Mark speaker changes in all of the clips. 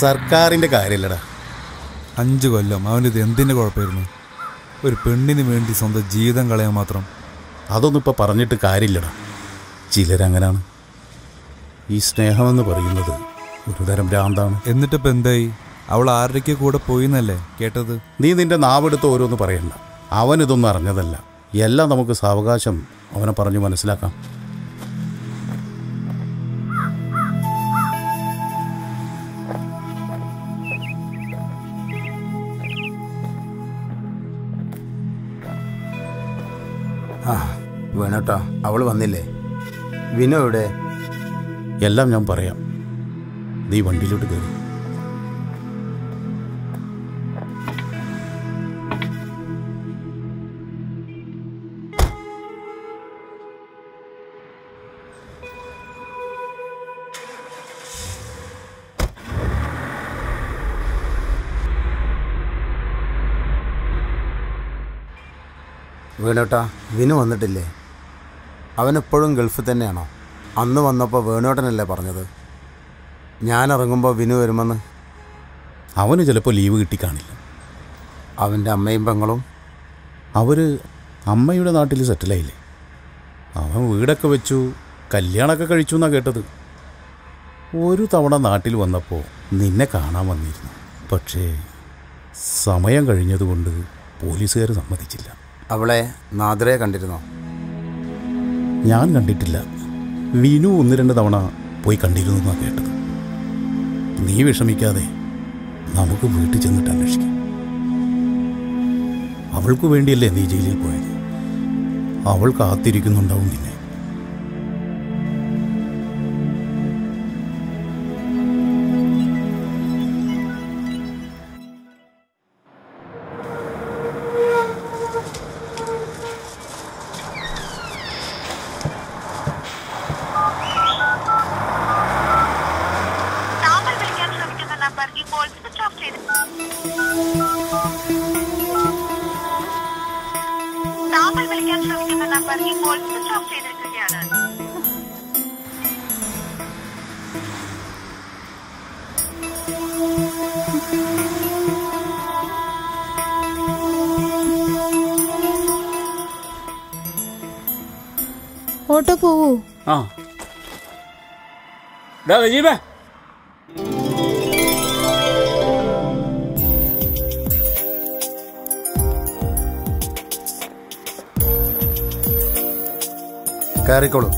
Speaker 1: സർക്കാരിന്റെ കാര്യമില്ലടാ
Speaker 2: അഞ്ചു കൊല്ലം അവന്റെ ഇത് എന്തിന്റെ കുഴപ്പമായിരുന്നു? ഒരു പെണ്ണിന് വേണ്ടി സ്വന്തം ജീവിതം കളയാൻ മാത്രം.
Speaker 1: അതൊന്നും ഇപ്പോൾ പറഞ്ഞിട്ട് കാര്യമില്ലടാ ചിലരങ്ങനാണ്. ഈ സ്നേഹമെന്ന് പറയുന്നത് ഒരു തരം ഭ്രാന്താണ്.
Speaker 2: എന്നിട്ടിപ്പോൾ എന്തായി? അവൾ ആരുടെക്ക് കൂടെ പോയി എന്നല്ലേ കേട്ടത്?
Speaker 1: നീ നിന്റെ നാവെടുത്ത് ഓരോന്ന് പറയണ്ട. അവനിതൊന്നും അറിഞ്ഞതല്ല. എല്ലാം നമുക്ക് സാവകാശം അവനെ പറഞ്ഞു മനസ്സിലാക്കാം.
Speaker 3: അവൾ വന്നില്ലേ? വിനോയുടെ എവിടെ?
Speaker 1: എല്ലാം ഞാൻ പറയാം. നീ വണ്ടിയിലോട്ട് കയറി
Speaker 3: വേണോട്ടാ വിനു വന്നിട്ടില്ലേ? അവനെപ്പോഴും ഗൾഫിൽ തന്നെയാണോ? അന്ന് വന്നപ്പോൾ വേണോട്ടനല്ലേ പറഞ്ഞത്? ഞാൻ ഇറങ്ങുമ്പോൾ വിനു വരുമെന്ന്?
Speaker 1: അവന് ചിലപ്പോൾ ലീവ് കിട്ടിക്കാണില്ല.
Speaker 3: അവന്റെ അമ്മയും പെങ്ങളും?
Speaker 1: അവർ അമ്മയുടെ നാട്ടിൽ സെറ്റിലായില്ലേ അവൻ വീടൊക്കെ വെച്ചു കല്യാണമൊക്കെ കഴിച്ചു എന്നാണ് കേട്ടത്. ഒരു തവണ നാട്ടിൽ വന്നപ്പോൾ നിന്നെ കാണാൻ വന്നിരുന്നു. പക്ഷേ സമയം കഴിഞ്ഞതുകൊണ്ട് പോലീസുകാർ സമ്മതിച്ചില്ല.
Speaker 3: അവളെ നാദ്രയെ കണ്ടിരുന്നോ?
Speaker 1: ഞാൻ കണ്ടിട്ടില്ല. വിനു ഒന്ന് രണ്ട് തവണ പോയി കണ്ടിരുന്നു എന്നാണ് കേട്ടത്. നീ വിഷമിക്കാതെ നമുക്ക് വീട്ടിൽ ചെന്നിട്ട് അന്വേഷിക്കാം. അവൾക്ക് വേണ്ടിയല്ലേ നീ ജയിലിൽ പോയത്? അവൾ കാത്തിരിക്കുന്നുണ്ടാവും നിന്നെ
Speaker 4: ഡാ നജീബേ
Speaker 3: കയറിക്കോളൂ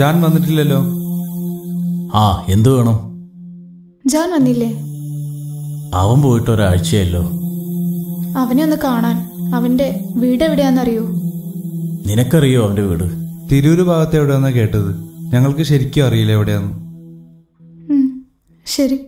Speaker 5: ജാൻ
Speaker 2: വന്നിട്ടില്ലല്ലോ?
Speaker 6: ആ എന്തു വേണം?
Speaker 5: ജാൻ വന്നില്ലേ?
Speaker 6: അവൻ പോയിട്ട് ഒരാഴ്ചയല്ലോ.
Speaker 5: അവനെ ഒന്ന് കാണാൻ. അവന്റെ വീട് എവിടെയാണെന്നറിയോ?
Speaker 6: നിനക്കറിയോ അവന്റെ വീട്?
Speaker 2: തിരൂര് ഭാഗത്ത് എവിടെയാന്നാ കേട്ടത്? ഞങ്ങൾക്ക് ശരിക്കും അറിയില്ല എവിടെയാന്ന്.
Speaker 5: ശരി.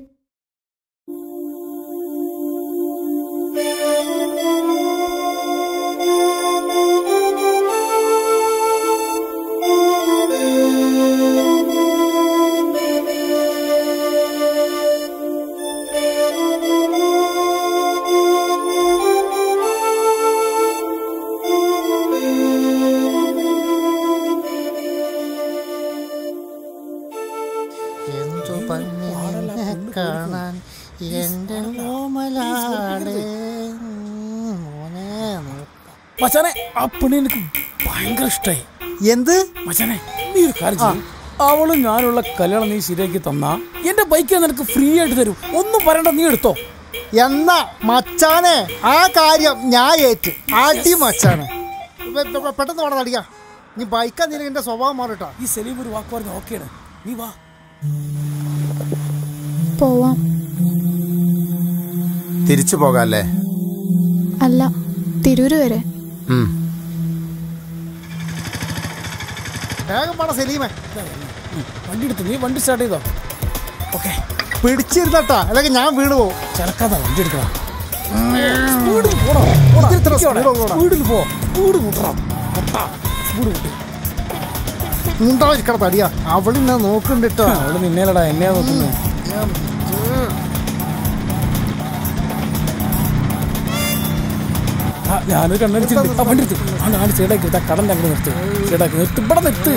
Speaker 4: മച്ചാനെ ആ പെണ്ണി എനിക്ക് ഭയങ്കര ഇഷ്ടമായി
Speaker 7: എന്ത്?
Speaker 4: മച്ചാനെ നീ ഒരു കാര്യം ചെയ്യ്. അവളും ഞാനുള്ള കല്യാണം നീ ശരിയാക്കി തന്നാ എന്റെ ബൈക്ക് നിനക്ക് ഫ്രീ ആയിട്ട് തരും. ഒന്നും പറയണ്ട നീ എടുത്തോ.
Speaker 7: എന്നാ മച്ചാനെ ആ കാര്യം ഞാൻ ഏറ്റ്. ആട്ടി മച്ചാനെ. പെട്ടെന്ന് വേണം നടിക്കാം നീ ബൈക്കാ നീ എന്റെ സ്വഭാവം മാറിട്ടാ.
Speaker 4: ഈ സലീം ഒരു വാക്ക് പറഞ്ഞു ഓക്കെയാണ്. നീ വാ.
Speaker 5: പോവാം.
Speaker 3: തിരിച്ചു പോകാല്ലേ?
Speaker 5: അല്ല തിരൂര് വരെ.
Speaker 7: വേഗം പണ സലീമ.
Speaker 4: വണ്ടി എടുത്തു നീ വണ്ടി സ്റ്റാർട്ട് ചെയ്തോ? ഓക്കെ.
Speaker 7: പിടിച്ചിരുന്നട്ടാ. അല്ലെങ്കിൽ ഞാൻ വീണ് പോകും
Speaker 4: ചിലക്കാതെ വണ്ടി എടുക്കണം. സ്പീഡിൽ പോടാ. സ്പീഡിൽ പോ. സ്പീഡ് കൂട്ടണം. കൂട്ടാ. സ്പീഡ് കൂട്ടി.
Speaker 7: ഉണ്ടാവിരിക്കണ തടിയാ. അവളിന്നെ നോക്കണ്ടിട്ടോ.
Speaker 4: അവൾ നിന്നേലടാ. എന്നെയാ നോക്കുന്നത് ഞാനൊരു കണ്ണടിച്ചിട്ടുണ്ട് ആ, വണ്ടി എടുത്ത്. ആണ് സൈഡാക്കി. അങ്ങോട്ട് നിർത്ത്. സൈഡാക്കി. നിർത്ത്. ഇവിടെ നിർത്ത്.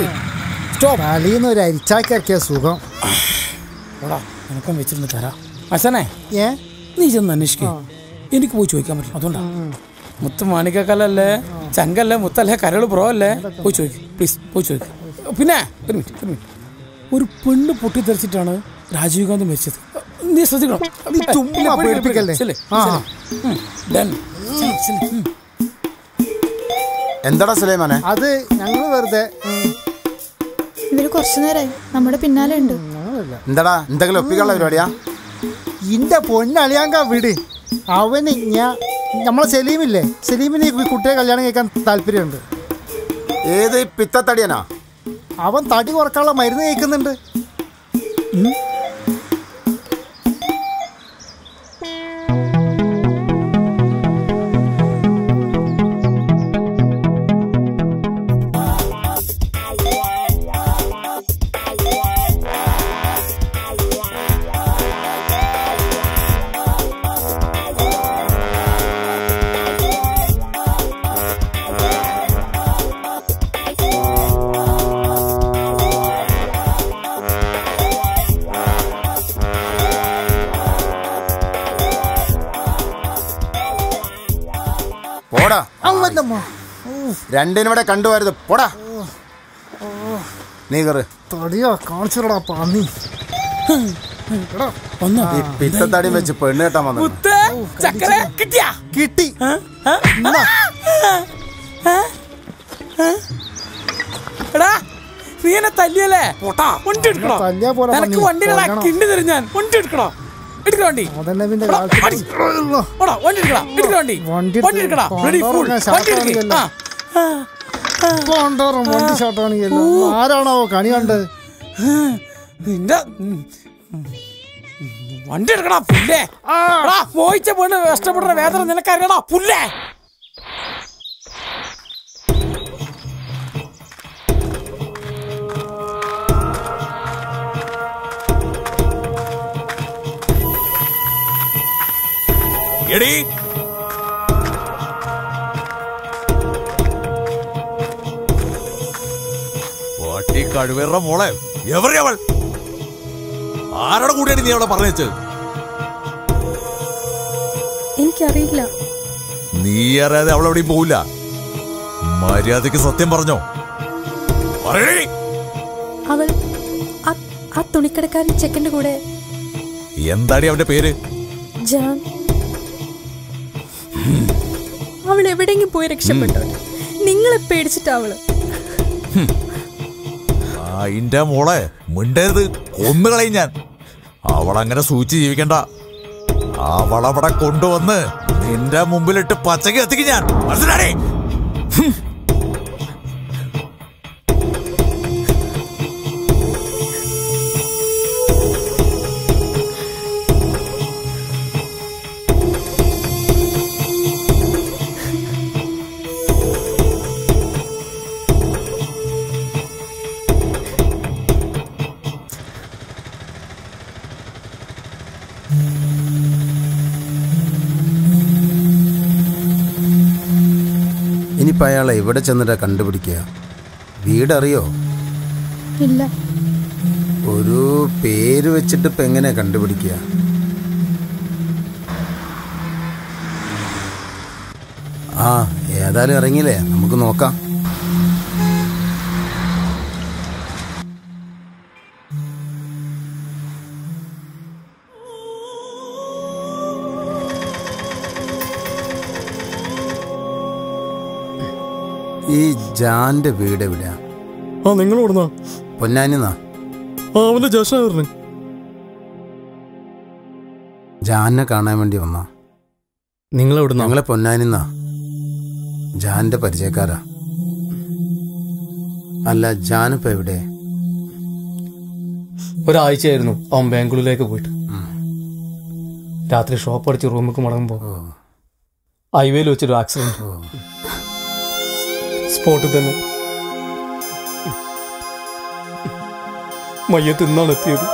Speaker 4: സ്റ്റോപ്പ്.
Speaker 7: തലീന്ന് ഒരു അരിച്ചാക്കിയാക്കിയ സുഖം.
Speaker 4: എടാ എനിക്കും വെച്ചിരുന്ന് തരാം. അച്ഛനെ
Speaker 7: ഏ?
Speaker 4: നീ ചെന്ന് അന്വേഷിക്കേ. എനിക്ക് പോയി ചോദിക്കാൻ പറ്റും. അതുകൊണ്ടാ. മുത്ത് മാണിക്കക്കല്ലല്ലേ? ചങ്കല്ലേ? മുത്തല്ലേ? കരൾ പ്രോ അല്ലേ? പോയി ചോദിക്കും. പ്ലീസ് പോയി ചോദിക്കും. പിന്നെ ഒരു മിനിറ്റ് ഒരു മിനിറ്റ്. ഒരു പെണ്ണ് പൊട്ടിത്തെറിച്ചിട്ടാണ് രാജീവ് ഗാന്ധി മരിച്ചത്. നീ ശ്രദ്ധിക്കണം.
Speaker 7: നീ ചുമ്മാ പേടിപ്പിക്കല്ലേ?
Speaker 4: ഉം.
Speaker 3: എന്താടാ സുലൈമാനെ?
Speaker 7: അത് ഞങ്ങൾ വെറുതെ
Speaker 5: ഇവർ കുറച്ചു നേരമായി നമ്മുടെ പിന്നാലെ ഉണ്ട്.
Speaker 3: എന്താടാ? എന്തെങ്കിലും ഒപ്പിക്കാനുള്ള പരിപാടിയാ?
Speaker 7: ഇന്റെ പൊന്നളിയാങ്ക വിട്. അവന് ഞാൻ നമ്മളെ സലീമില്ലേ? സലീമിന് ഈ കുട്ടിയെ കല്യാണം കഴിക്കാൻ താല്പര്യമുണ്ട്.
Speaker 3: ഏത് പിത്തത്തടിയനാ?
Speaker 7: അവൻ തടി കുറക്കാനുള്ള മരുന്ന് കഴിക്കുന്നുണ്ട്.
Speaker 3: രണ്ടിനിവിടെ കണ്ടുവരുത് പോടാ. നീ കയറ്
Speaker 7: തടിയാ കാണിച്ചിടാ പന്നി. എടാ,
Speaker 4: വന്നോ?
Speaker 3: ഈ പിത്തത്തടിയും വെച്ച് പെണ്ണ് കെട്ടാൻ വന്നു
Speaker 4: മുത്ത് ചക്കര കിട്ടിയാ?
Speaker 7: കിട്ടി?
Speaker 4: എടാ നീ എന്നെ തല്ലിയല്ലേ? വണ്ടി എടുക്കണോ?
Speaker 7: തല്ലിയാ പോരാ,
Speaker 4: നിനക്ക്. വണ്ടി കിണ്ടി തരും ഞാൻ. വണ്ടി എടുക്കണോ? എടുക്കണ വണ്ടി. എടുക്കണോ വണ്ടി എടുക്കണ വണ്ടി
Speaker 7: വണ്ടി
Speaker 4: വണ്ടി
Speaker 7: ഷോട്ടാണെങ്കിലോ ആരാണാവോ കണി കണ്ടത്?
Speaker 4: നിന്റെ വണ്ടി എടുക്കടാ പുല്ലേ. പോയിച്ച പെണ്ണ് ഇഷ്ടപ്പെടുന്ന വേദന നിനക്കറിയടാ പുല്ലേ?
Speaker 8: എടി കഴിവേറ മോളെ. എവറിയവൾ ആരുടെ കൂടെയാണ് നീ അവളെ പറഞ്ഞത്
Speaker 9: എനിക്കറിയില്ല.
Speaker 8: നീ അറിയാതെ അവൾ എവിടെയും പോവില്ല. മര്യാദയ്ക്ക് സത്യം പറഞ്ഞോ.
Speaker 9: അവൾ ആ- ആ തുണിക്കടക്കാരൻ ചെക്കന്റെ കൂടെ.
Speaker 8: എന്താടി അവന്റെ പേര്?
Speaker 9: ജാൻ. അവൾ എവിടെയെങ്കിലും പോയി രക്ഷപ്പെട്ടു നിങ്ങളെ പേടിച്ചിട്ടാ അവൾ.
Speaker 8: അതിന്റെ മോളെ മിണ്ടരുത്. കൊന്നുകളയും ഞാൻ. അവളങ്ങനെ സൂചിച്ച് ജീവിക്കണ്ട. അവളവിടെ കൊണ്ടുവന്ന് നിന്റെ മുമ്പിലിട്ട് പച്ചക്ക് എത്തിക്കും ഞാൻ. മനസ്സിലാടേ
Speaker 3: ഇനിയിപ്പോൾ അയാളെ ഇവിടെ ചെന്നിട്ടാ കണ്ടുപിടിക്കുക? വീടറിയോ?
Speaker 5: ഇല്ല.
Speaker 3: ഒരു പേര് വെച്ചിട്ട് ഇപ്പം എങ്ങനെ കണ്ടുപിടിക്കുക? ആ ഏതായാലും ഇറങ്ങിയില്ലേ? നമുക്ക് നോക്കാം. ജാന്റെ വീട് എവിടെയാ?
Speaker 10: ആ നിങ്ങൾ ഓടുന്നാ
Speaker 3: പൊന്നാനിന്നാ
Speaker 10: ആ അവന്റെ ജേഷനായിരുന്നു
Speaker 3: ജാനെ കാണാൻ വേണ്ടി വന്നാ?
Speaker 10: നിങ്ങൾ എവിടുന്നാ?
Speaker 3: ഞങ്ങളെ പൊന്നാനിന്നാ ജാന്റെ പരിചയക്കാരാ? അല്ല ജാനിപ്പോ എവിടെ?
Speaker 10: ഒരാഴ്ചയായിരുന്നു അവൻ ബാംഗ്ലൂരിലേക്ക് പോയിട്ട്. രാത്രി ഷോപ്പ് അടിച്ച് റൂമിലേക്ക് മടങ്ങുമ്പോൾ ഹൈവേയിൽ വെച്ചൊരു ആക്സിഡന്റ്. സ്പോട്ടിൽ തന്നെ. മയ്യത്ത് ഇന്നാണ് എത്തിയത്.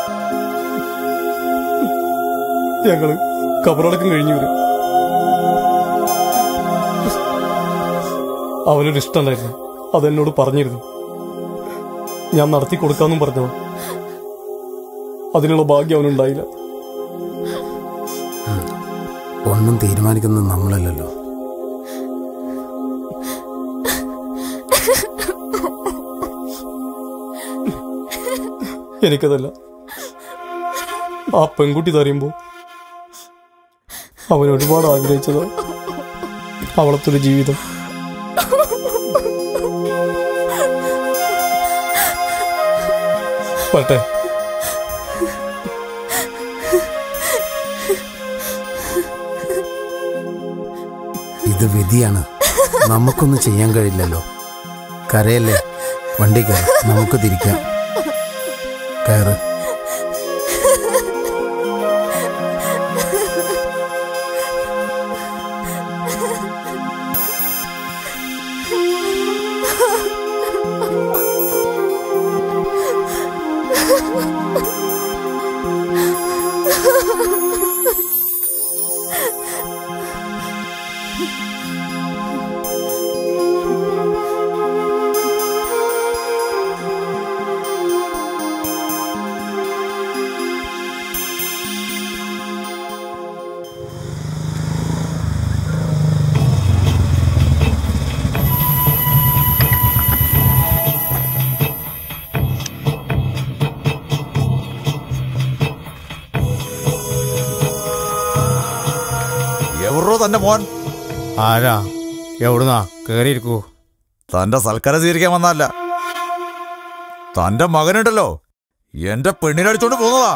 Speaker 10: ഞങ്ങൾ കബറടക്കം കഴിഞ്ഞു വരും. അവനൊരു ഇഷ്ടമുണ്ടായിരുന്നു അതെന്നോട് പറഞ്ഞിരുന്നു. ഞാൻ നടത്തി കൊടുക്കാന്നും പറഞ്ഞു അതിനുള്ള ഭാഗ്യം അവനുണ്ടായില്ല.
Speaker 3: ഒന്നും തീരുമാനിക്കുന്നത് നമ്മളല്ലല്ലോ.
Speaker 10: എനിക്കതല്ല. ആ പെൺകുട്ടി തറിയുമ്പോ അവൻ ഒരുപാട് ആഗ്രഹിച്ചതാ അവളത്തൊരു ജീവിതം. വരട്ടെ.
Speaker 3: ഇത് വിധിയാണ്. നമുക്കൊന്നും ചെയ്യാൻ കഴിയില്ലല്ലോ. കരയല്ലേ? വണ്ടി കയറി. നമുക്ക് തിരിക്കാം. കയറ്
Speaker 8: മോൻ?
Speaker 11: ആരാ? എവിടുന്നാ? കേറിയിരിക്കൂ.
Speaker 8: തന്റെ സൽക്കാരം സ്വീകരിക്കാൻ വന്നല്ല തന്റെ മകനുണ്ടല്ലോ. എന്റെ പെണ്ണിനടിച്ചോണ്ട് പോകുന്നതാ.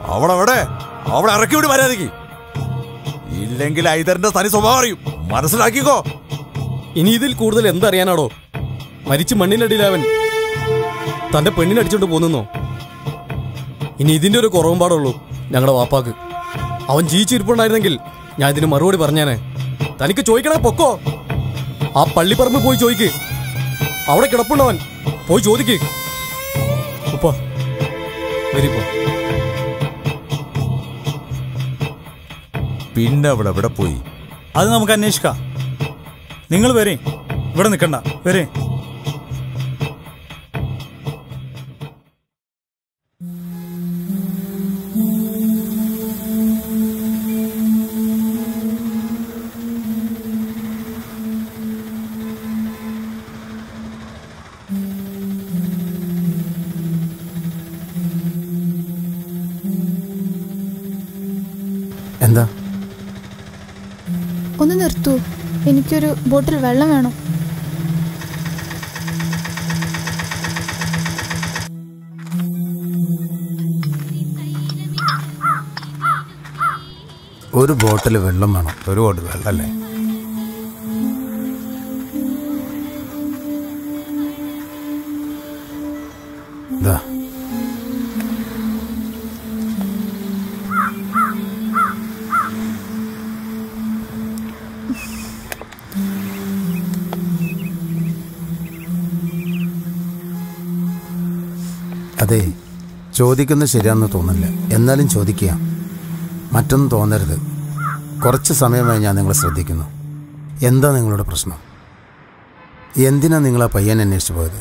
Speaker 8: അവളെവിടെ. അവളെ ഇറക്കി വിടി മര്യാദയ്ക്ക് ഇല്ലെങ്കിൽ ഐതറിന്റെ തനി സ്വഭാവം അറിയും. മനസ്സിലാക്കിക്കോ.
Speaker 10: ഇനി ഇതിൽ കൂടുതൽ എന്തറിയാനാടോ? മരിച്ച് മണ്ണിനടിയിലവൻ തന്റെ പെണ്ണിനടിച്ചോണ്ട് പോന്നോ ഇനി ഇതിന്റെ ഒരു കുറവും പാടുള്ളൂ ഞങ്ങളുടെ വാപ്പാക്ക്. അവൻ ജീവിച്ചിരിപ്പുണ്ടായിരുന്നെങ്കിൽ ഞാൻ ഇതിന് മറുപടി പറഞ്ഞേനെ. തനിക്ക് ചോദിക്കണ പൊക്കോ. ആ പള്ളിപ്പറമ്പ് പോയി ചോദിക്ക്. അവിടെ കിടപ്പുണ്ടവൻ പോയി ചോദിക്ക്. ഉപ്പ വരിപ്പോ
Speaker 8: പിന്നെ അവിടെ എവിടെ പോയി.
Speaker 11: അത് നമുക്ക് അന്വേഷിക്കാം. നിങ്ങൾ വരേ. ഇവിടെ നിൽക്കണ്ട. വരേ.
Speaker 5: ബോട്ടിൽ വെള്ളം വേണം.
Speaker 3: ഒരു ബോട്ടിൽ വെള്ളം വേണം. ഒരു ബോട്ടിൽ വെള്ളം ചോദിക്കുന്നത് ശരിയാണെന്ന് തോന്നില്ല എന്നാലും ചോദിക്കുക. മറ്റൊന്നും തോന്നരുത്. കുറച്ച് സമയമായി ഞാൻ നിങ്ങളെ ശ്രദ്ധിക്കുന്നു. എന്താ നിങ്ങളുടെ പ്രശ്നം? എന്തിനാ നിങ്ങൾ ആ പയ്യൻ അന്വേഷിച്ചു പോയത്?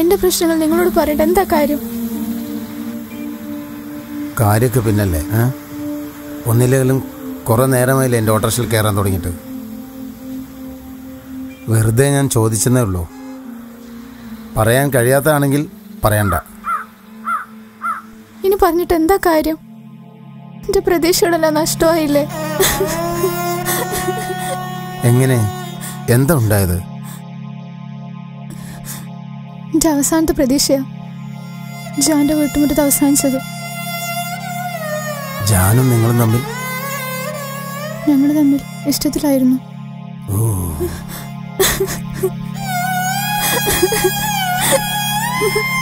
Speaker 5: എന്റെ പ്രശ്നങ്ങൾ നിങ്ങളോട് പറയട്ടെ എന്താ കാര്യം?
Speaker 3: കാര്യമൊക്കെ പിന്നല്ലേ ഒന്നില്ലെങ്കിലും കുറെ നേരമായില്ലേ എന്റെ ഓട്ടോറിക്ഷയിൽ കയറാൻ തുടങ്ങിയിട്ട്. വെറുതെ ഞാൻ ചോദിച്ചെന്നേ ഉള്ളൂ. പറയാൻ കഴിയാത്തതാണെങ്കിൽ പറയണ്ട.
Speaker 5: ഇനി പറഞ്ഞിട്ട് എന്താ കാര്യം? എന്റെ പ്രതീക്ഷകളെല്ലാം നഷ്ടമായില്ലേ?
Speaker 3: എങ്ങനെ? എന്താ ഉണ്ടായത്?
Speaker 5: എന്റെ അവസാനത്തെ പ്രതീക്ഷയാ. ജാന്റെ വീട്ടുമുറ്റത്ത് അവസാനിച്ചത്.
Speaker 3: ജാനും നിങ്ങളും തമ്മിൽ?
Speaker 5: ഞങ്ങൾ തമ്മിൽ ഇഷ്ടത്തിലായിരുന്നു.
Speaker 3: ഓ.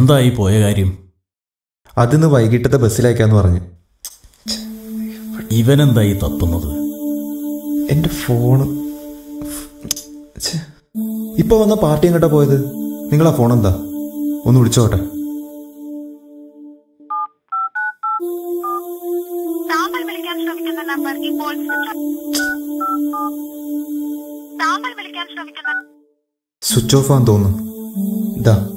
Speaker 6: എന്തായി പോയ കാര്യം?
Speaker 12: അതിന്ന് വൈകിട്ടത്തെ ബസ്സിലേക്കാന്ന് പറഞ്ഞു.
Speaker 6: ഇവനെന്തായി തപ്പുന്നത്
Speaker 12: എന്റെ ഫോണ്. ഇപ്പൊ വന്ന പാർട്ടി എങ്ങോട്ടാ പോയത്? നിങ്ങളാ ഫോൺ എന്താ ഒന്ന് വിളിച്ചോട്ടെ.
Speaker 13: സ്വിച്ച് താങ്കൾ വിളിക്കാൻ ശ്രമിക്കുന്ന
Speaker 12: സ്വിച്ച് ഓഫ് ആന്ന് തോന്നുന്നു. ഇതാ.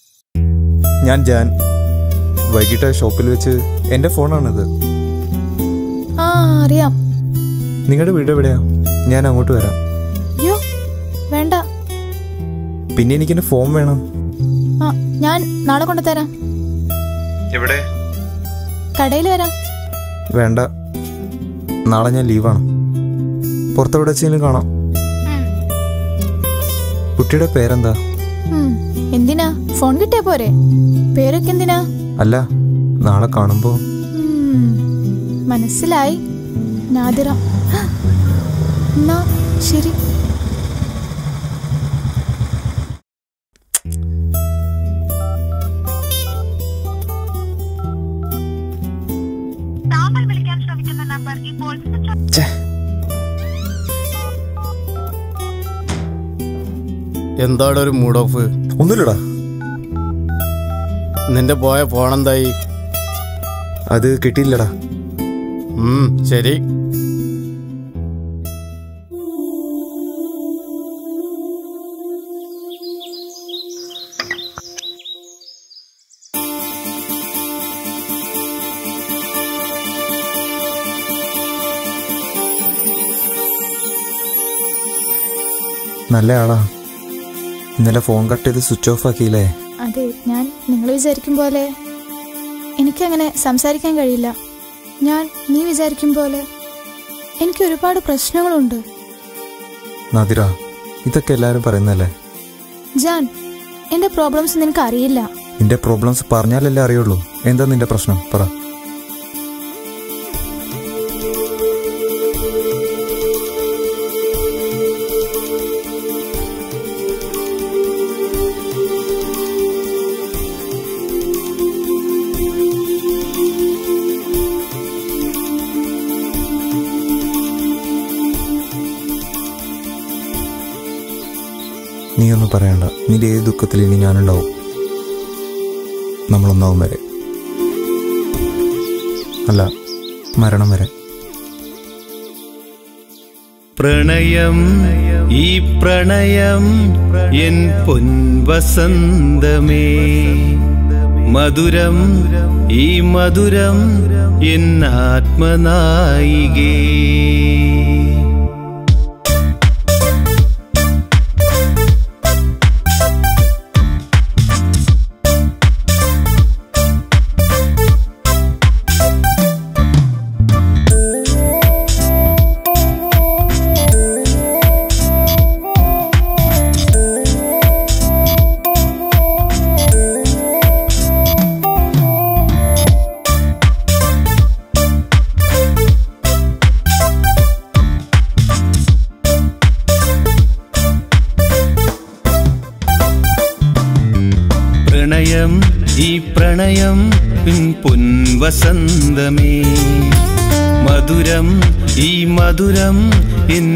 Speaker 12: ഞാൻ ജാൻ. വൈകിട്ട് ഷോപ്പിൽ വെച്ച് എന്റെ ഫോണാണിത്.
Speaker 5: ആ അറിയാം.
Speaker 12: നിങ്ങളുടെ വീട് എവിടെയാ? ഞാൻ അങ്ങോട്ട് വരാം.
Speaker 5: അയ്യോ വേണ്ട.
Speaker 12: പിന്നെ എനിക്കെന്റെ ഫോം വേണം.
Speaker 5: ആ ഞാൻ നാളെ കൊണ്ടുതരാം
Speaker 12: എവിടെ?
Speaker 5: കടയിൽ വരാം.
Speaker 12: വേണ്ട. നാളെ ഞാൻ ലീവാണ്. പുറത്തെവിടെ വെച്ചെങ്കിലും കാണാം. കുട്ടിയുടെ പേരെന്താ?
Speaker 5: ഫോൺ കിട്ടിയാ പോരെ? പേരൊക്കെ എന്തിനാ?
Speaker 12: അല്ല നാളെ
Speaker 5: കാണുമ്പോ. മനസ്സിലായി. നാദിറ. എന്നാ ശരി.
Speaker 1: എന്താണ് ഒരു മൂഡ് ഓഫ്
Speaker 12: ഒന്നുമില്ലടാ.
Speaker 1: നിന്റെ പോയ ഫോണെന്തായി
Speaker 12: അത് കിട്ടിയില്ലടാ.
Speaker 1: ഉം, ശരി.
Speaker 12: നല്ല ആളാ ഇന്നലെ ഫോൺ കട്ട് ചെയ്ത് സ്വിച്ച് ഓഫ് ആക്കിയില്ലേ?
Speaker 5: അതെ ഞാൻ നിങ്ങൾ വിചാരിക്കും പോലെ. എനിക്കങ്ങനെ സംസാരിക്കാൻ കഴിയില്ല. ഞാൻ നീ വിചാരിക്കും പോലെ. എനിക്ക് ഒരുപാട് പ്രശ്നങ്ങളുണ്ട്.
Speaker 12: നദിര ഇതൊക്കെ എല്ലാവരും പറയുന്നല്ലേ
Speaker 5: ജാൻ എന്റെ പ്രോബ്ലംസ് നിനക്ക് അറിയില്ല.
Speaker 12: നിന്റെ പ്രോബ്ലംസ് പറഞ്ഞാലല്ലേ അറിയുള്ളൂ. എന്താ നിന്റെ പ്രശ്നം? പറ. നീ ഒന്നും പറയണ്ട. നിന്റെ ഏത് ദുഃഖത്തിൽ ഇനി ഞാനുണ്ടാവും. നമ്മളൊന്നാവും വരെ. അല്ല മരണം വരെ.
Speaker 14: പ്രണയം ഈ പ്രണയം എൻ പൊൻവസന്തമേ. മധുരം ഈ മധുരം എൻ ആത്മനായികേ.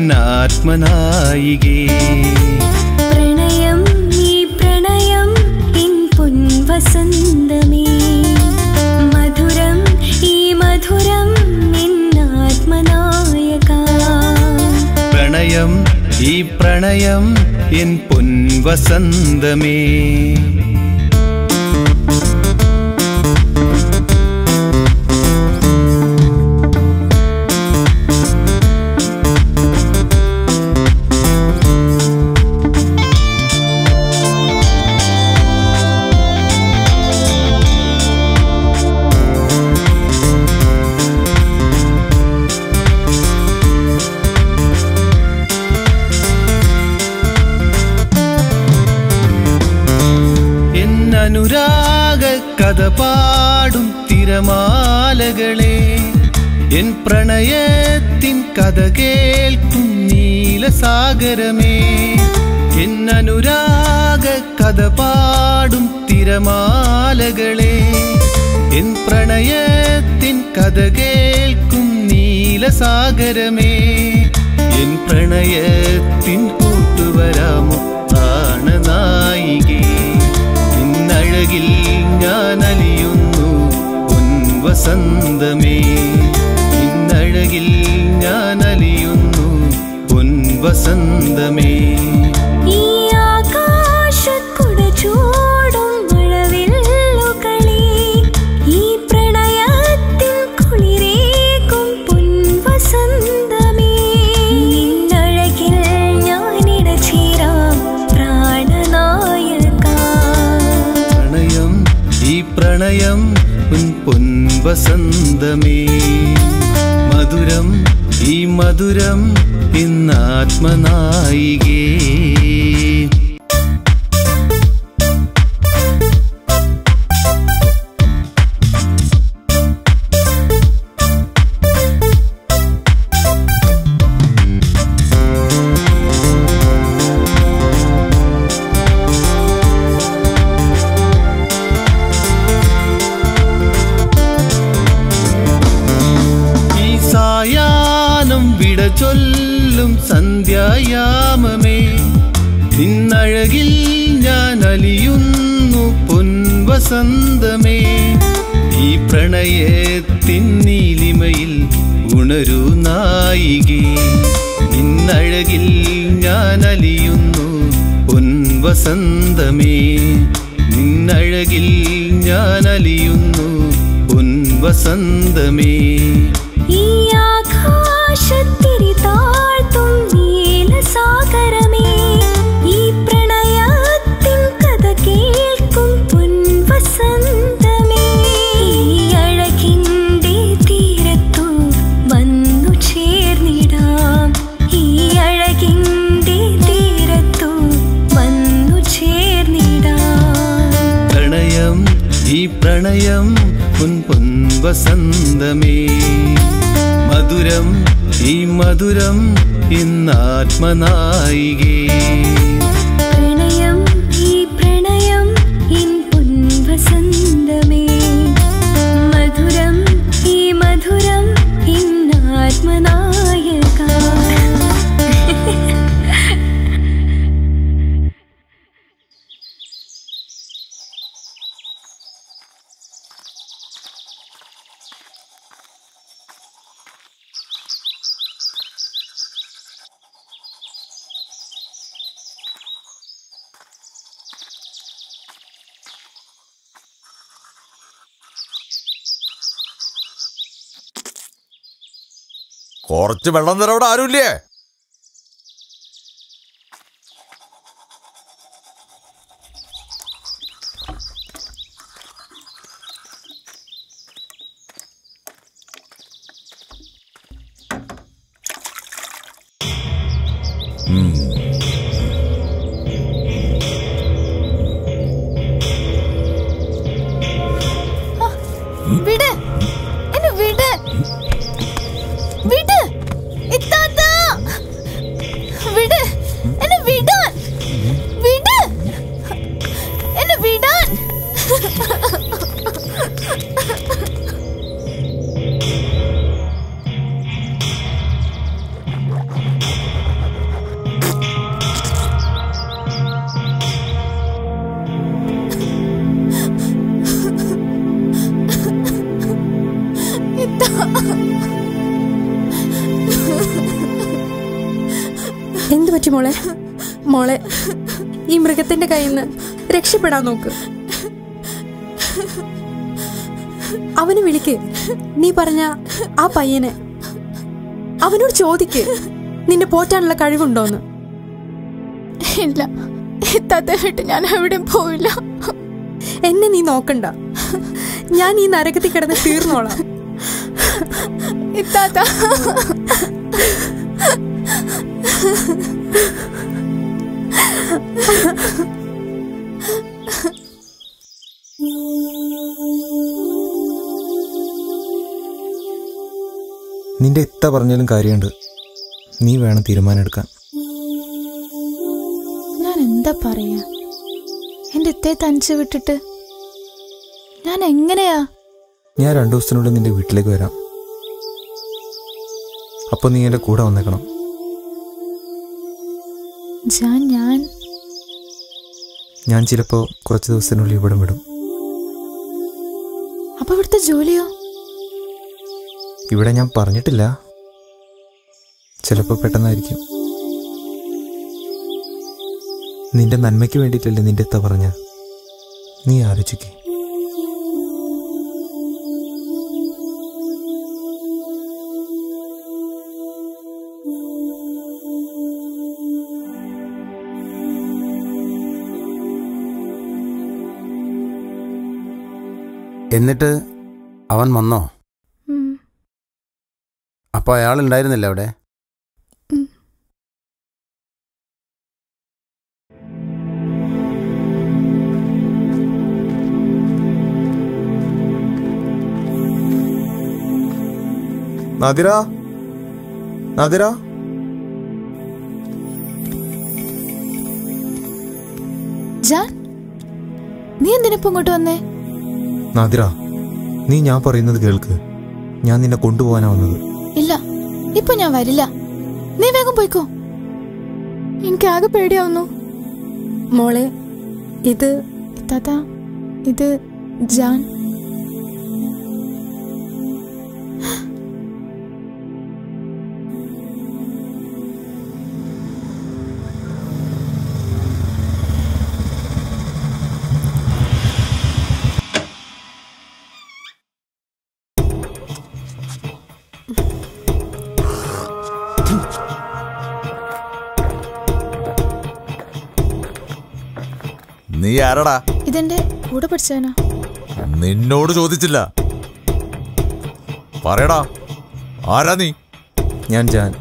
Speaker 14: എന്നാത്മനായികേ
Speaker 15: പ്രണയം ഈ പ്രണയം ഇൻ പൊൻവസന്തമേ. മധുരം ഈ മധുരം നിന്നാത്മനായക
Speaker 14: പ്രണയം ഈ പ്രണയം എൻ പൊൻവസന്തമേ. എൻ പ്രണയത്തിൻ കഥ കേൾക്കും നീലസാഗരമേ. എന്നനുരാഗ കഥ പാടും തിരമാലകളെ. എൻ പ്രണയത്തിൻ കഥ കേൾക്കും നീലസാഗരമേ. എൻ പ്രണയത്തിൻ കൂട്ടുവരാമോ ആണ് നായികേ. ഇന്നഴകിൽ ഞാൻ അലിയുന്നു പൊൻവസന്തമേ. പൊൻവസന്തമേ
Speaker 15: ഈ ആകാശക്കുട ചൂടും മഴവില്ലുകളെ ഈ പ്രണയത്തിൻ കുളിരേകും പൊൻവസന്തമേ. നിന്നഴകിൽ ഞാനിട ചേരാം പ്രാണനായക.
Speaker 14: പ്രണയം ഈ പ്രണയം പൊൻവസന്തമേ. മധുരം ഈ മധുരം ഇന്നാത്മനായികേ. പൊൻവസന്തമേ
Speaker 8: കുറച്ച് വെള്ളം തരവിടെ ആരുമില്ലേ?
Speaker 9: രക്ഷപ്പെടാൻ നോക്ക്. അവനെ വിളിക്ക്. നീ പറഞ്ഞ ആ പയ്യനെ. അവനോട് ചോദിക്ക്. നിന്നെ പോറ്റാനുള്ള കഴിവുണ്ടോന്ന്.
Speaker 5: ഇല്ല. ഇത്താത്ത വിട്ട് ഞാൻ എവിടെയും പോവില്ല.
Speaker 9: എന്നെ നീ നോക്കണ്ട. ഞാൻ ഈ നരകത്തിൽ കിടന്ന് തീർന്നോളാം.
Speaker 5: ഇത്താത്ത.
Speaker 12: എത്ത പറഞ്ഞാലും കാര്യമുണ്ട്. നീ വേണം തീരുമാനം എടുക്കാൻ
Speaker 5: ഞാൻ എന്താ പറയാ? എന്റെ ഇത്തേ തനിച്ച് വിട്ടിട്ട് ഞാൻ എങ്ങനെയാ?
Speaker 12: ഞാൻ രണ്ടു ദിവസത്തിനുള്ളിൽ നിന്റെ വീട്ടിലേക്ക് വരാം. അപ്പൊ നീ എന്റെ കൂടെ വന്നേക്കണം.
Speaker 5: ഞാൻ ഞാൻ.
Speaker 12: ഞാൻ ചിലപ്പോ കുറച്ച് ദിവസത്തിനുള്ളിൽ ഇവിടെ വിടും.
Speaker 5: അപ്പൊ ഇവിടുത്തെ ജോലിയോ?
Speaker 12: ഇവിടെ ഞാൻ പറഞ്ഞിട്ടില്ല. ചിലപ്പോൾ പെട്ടെന്നായിരിക്കും. നിന്റെ നന്മയ്ക്ക് വേണ്ടിയിട്ടല്ലേ നിന്റെ എത്ത പറഞ്ഞ. നീ ആലോചിക്കേ.
Speaker 3: എന്നിട്ട് അവൻ വന്നോ?
Speaker 5: അപ്പൊ
Speaker 3: അപ്പോൾ അയാൾ ഉണ്ടായിരുന്നില്ല അവിടെ?
Speaker 12: നാദിര? നാദിര?
Speaker 5: ജാൻ നീ എന്തിനിപ്പോ ഇങ്ങോട്ട് വന്നേ?
Speaker 12: നാദിര നീ ഞാൻ പറയുന്നത് കേൾക്ക്. ഞാൻ നിന്നെ കൊണ്ടുപോകാനാ വന്നത്.
Speaker 5: ഇല്ല ഇപ്പൊ ഞാൻ വരില്ല. നീ വേഗം പോയിക്കോ. എനിക്ക് ആകെ പേടിയാവുന്നു.
Speaker 9: മോളെ ഇത്
Speaker 5: താത്ത ഇത് ജാൻ.
Speaker 8: ആരടാ?
Speaker 5: ഇതെന്റെ കൂടെ പഠിച്ചവനാ?
Speaker 8: നിന്നോട് ചോദിച്ചില്ല. പറയടാ ആരാ നീ?
Speaker 12: ഞാൻ ജാൻ.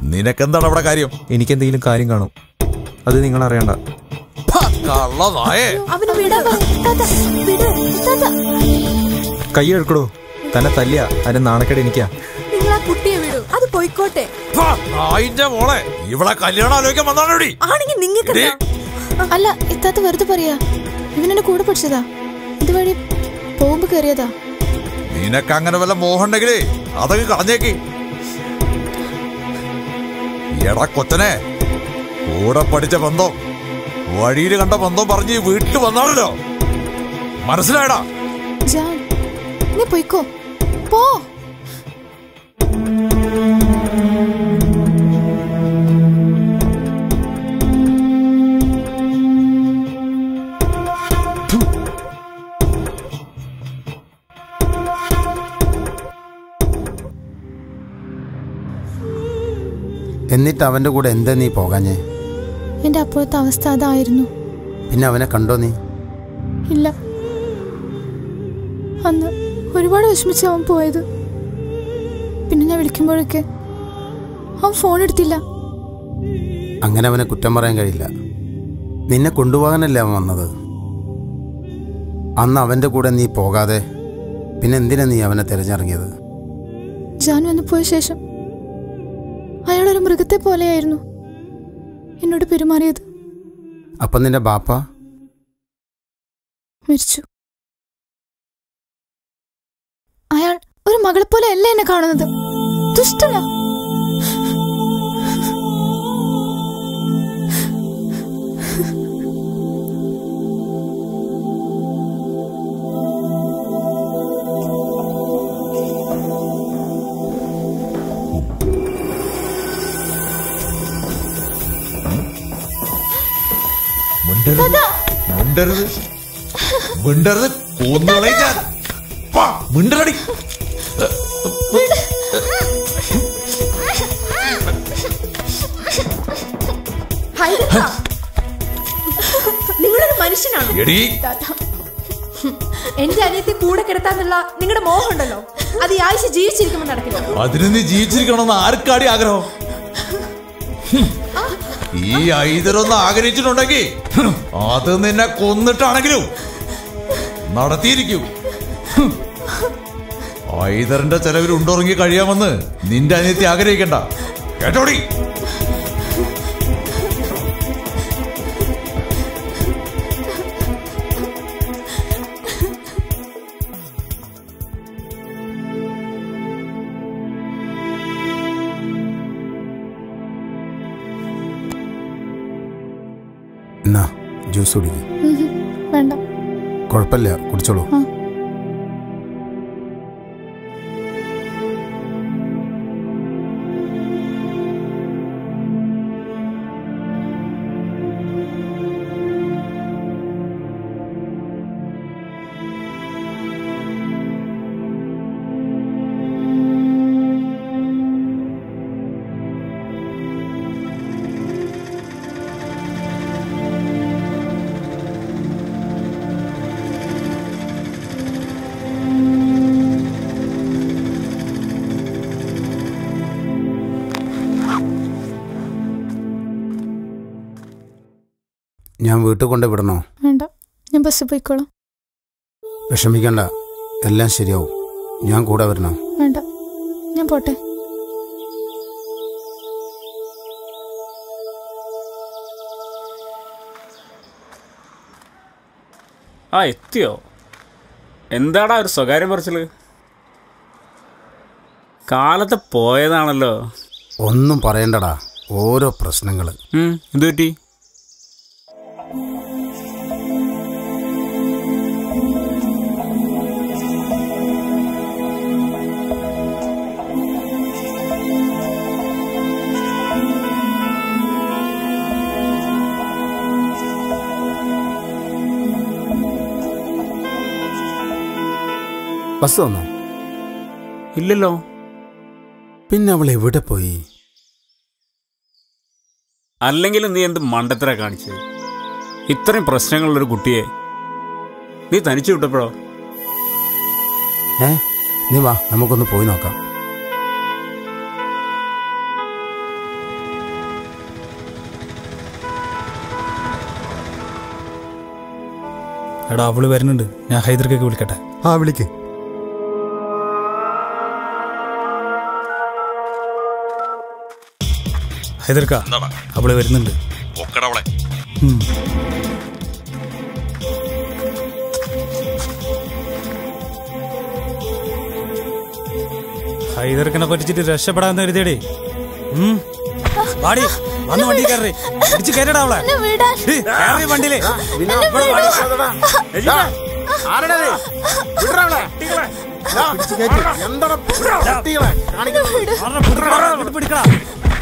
Speaker 8: നിനക്കെന്താണ് അവിടെ കാര്യം?
Speaker 12: എനിക്കെന്തെങ്കിലും കാര്യം കാണും. അത് നിങ്ങൾ അറിയണ്ട
Speaker 8: കള്ളനായേ.
Speaker 9: അവന് വിടാ
Speaker 12: കൈ എടുക്കടോ. തന്നെ തല്ലിയ അതിന്റെ നാണക്കേട് എനിക്കാ.
Speaker 9: കുട്ടിയെ വിടൂ. അത് പോയിക്കോട്ടെ.
Speaker 8: ആയിന്റെ മോളെ. ഇവിടെ കല്യാണം ആലോചിക്കാൻ വന്നാണോ
Speaker 9: ആണെങ്കിൽ നിങ്ങൾക്ക്
Speaker 5: അല്ല ഇത്താത്ത വെറുതെ പറയാ. ഇവനെന്നെ കൂടെ പഠിച്ചതാ ഇതുവഴി പോകുമ്പോ കയറിയതാ
Speaker 8: നിനക്ക് അങ്ങനെ വല്ല മോഹണ്ടെങ്കിലേ അതൊക്കെ കളഞ്ഞേക്ക്. എടാ കൊച്ചനെ കൂടെ പഠിച്ച ബന്ധം വഴിയിൽ കണ്ട ബന്ധം പറഞ്ഞ് വീട്ടിൽ വന്നാണല്ലോ. മനസ്സിലായടാ.
Speaker 5: ജാൻ നീ പോയിക്കോ. പോ.
Speaker 3: എന്നിട്ട് അവന്റെ കൂടെ എന്താ നീ പോകാഞ്ഞേ?
Speaker 5: എന്റെ അപ്പോഴത്തെ അവസ്ഥ അതായിരുന്നു.
Speaker 3: പിന്നെ അവനെ കണ്ടോ നീ?
Speaker 5: ഇല്ല. അന്ന് ഒരുപാട് വിഷമിച്ച് അവൻ പോയത്. പിന്നെ ഞാൻ വിളിക്കുമ്പോഴൊക്കെ അവൻ ഫോൺ എടുത്തില്ല.
Speaker 3: അങ്ങനെ അവനെ കുറ്റം പറയാൻ കഴിയില്ല. നിന്നെ കൊണ്ടുപോകാനല്ലേ അവൻ വന്നത്? അന്ന് അവന്റെ കൂടെ നീ പോകാതെ പിന്നെ എന്തിനാ നീ അവനെ തിരഞ്ഞിറങ്ങിയത്?
Speaker 5: ജാനു വന്ന് പോയ ശേഷം അയാളൊരു മൃഗത്തെ പോലെയായിരുന്നു. എന്നോട് പെരുമാറിയത്.
Speaker 3: അപ്പൊ നിന്റെ ബാപ്പ?
Speaker 5: മരിച്ചു. അയാൾ ഒരു മകളെ പോലെ അല്ല എന്നെ കാണുന്നത്. ദുഷ്ടനാ.
Speaker 8: മിണ്ടരുത്. മിണ്ടരുത്. ഞാൻ.
Speaker 9: നിങ്ങളൊരു മനുഷ്യനാണോ. എന്റെ അനിയത്തെ കൂടെ കിടത്താന്നുള്ള നിങ്ങളുടെ മോഹമുണ്ടല്ലോ. അത് ഈ ആഴ്ച ജീവിച്ചിരിക്കുമ്പോൾ നടക്കില്ല?
Speaker 8: അതിന് നീ ജീവിച്ചിരിക്കണമെന്ന് ആർക്കാടി ആഗ്രഹം. ഈ ഐതരൊന്ന് ആഗ്രഹിച്ചിട്ടുണ്ടെങ്കിൽ അത് നിന്നെ കൊന്നിട്ടാണെങ്കിലും നടത്തിയിരിക്കൂ. ഐതറിന്റെ ചെലവിൽ ഉണ്ടുറങ്ങി കഴിയാമെന്ന് നിന്റെ അനിയത്തി ആഗ്രഹിക്കണ്ട കേട്ടോടി
Speaker 3: ജ്യൂസ് കുടിക്കും.
Speaker 5: വേണ്ട.
Speaker 3: കുഴപ്പമില്ല കുടിച്ചോളൂ. ഞാൻ വീട്ടിൽ കൊണ്ട് വിടണോ?
Speaker 5: വേണ്ട. ഞാൻ ബസ്സിൽ പോയിക്കോളാം.
Speaker 3: വിഷമിക്കണ്ട. എല്ലാം ശരിയാവും. ഞാൻ കൂടെ വരണോ?
Speaker 5: വേണ്ട. ഞാൻ പോട്ടെ.
Speaker 16: ആ എത്തിയോ? എന്താടാ ഒരു സ്വകാര്യം പറച്ചിൽ? കാലത്ത് പോയതാണല്ലോ.
Speaker 3: ഒന്നും പറയണ്ടടാ. ഓരോ പ്രശ്നങ്ങൾ
Speaker 16: എന്തു പറ്റി?
Speaker 3: ബസ് വന്നോ?
Speaker 16: ഇല്ലല്ലോ.
Speaker 3: പിന്നെ അവൾ എവിടെ പോയി?
Speaker 16: അല്ലെങ്കിലും നീ എന്ത് മണ്ടത്തര കാണിച്ചത് ഇത്രയും പ്രശ്നങ്ങളുള്ളൊരു കുട്ടിയെ നീ തനിച്ചു വിട്ടപ്പോഴോ?
Speaker 3: ഏ? നീ വാ നമുക്കൊന്ന് പോയി നോക്കാം.
Speaker 11: എടാ അവൾ വരുന്നുണ്ട്. ഞാൻ ഹൈദർക്കൊക്കെ വിളിക്കട്ടെ.
Speaker 7: ആ വിളിക്ക്.
Speaker 11: ഹൈദർക്ക അവൾ വരുന്നുണ്ട്.
Speaker 8: ഒക്കടവളെ.
Speaker 11: ഹൈദർക്കിനെ പറ്റിച്ചിട്ട് രക്ഷപ്പെടാന്ന് കരുതിയടി. വാടി വന്ന് വണ്ടി കയറി. ഇടിച്ച് കയറിടാ അവളെ. കയറി വണ്ടിയിൽ. ഇവിടെ വാടി.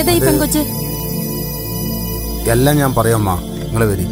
Speaker 17: ഏതാ ഈ പെങ്കൊച്ച്?
Speaker 3: എല്ലാം ഞാൻ പറയാമ്മ നിങ്ങൾ വരി.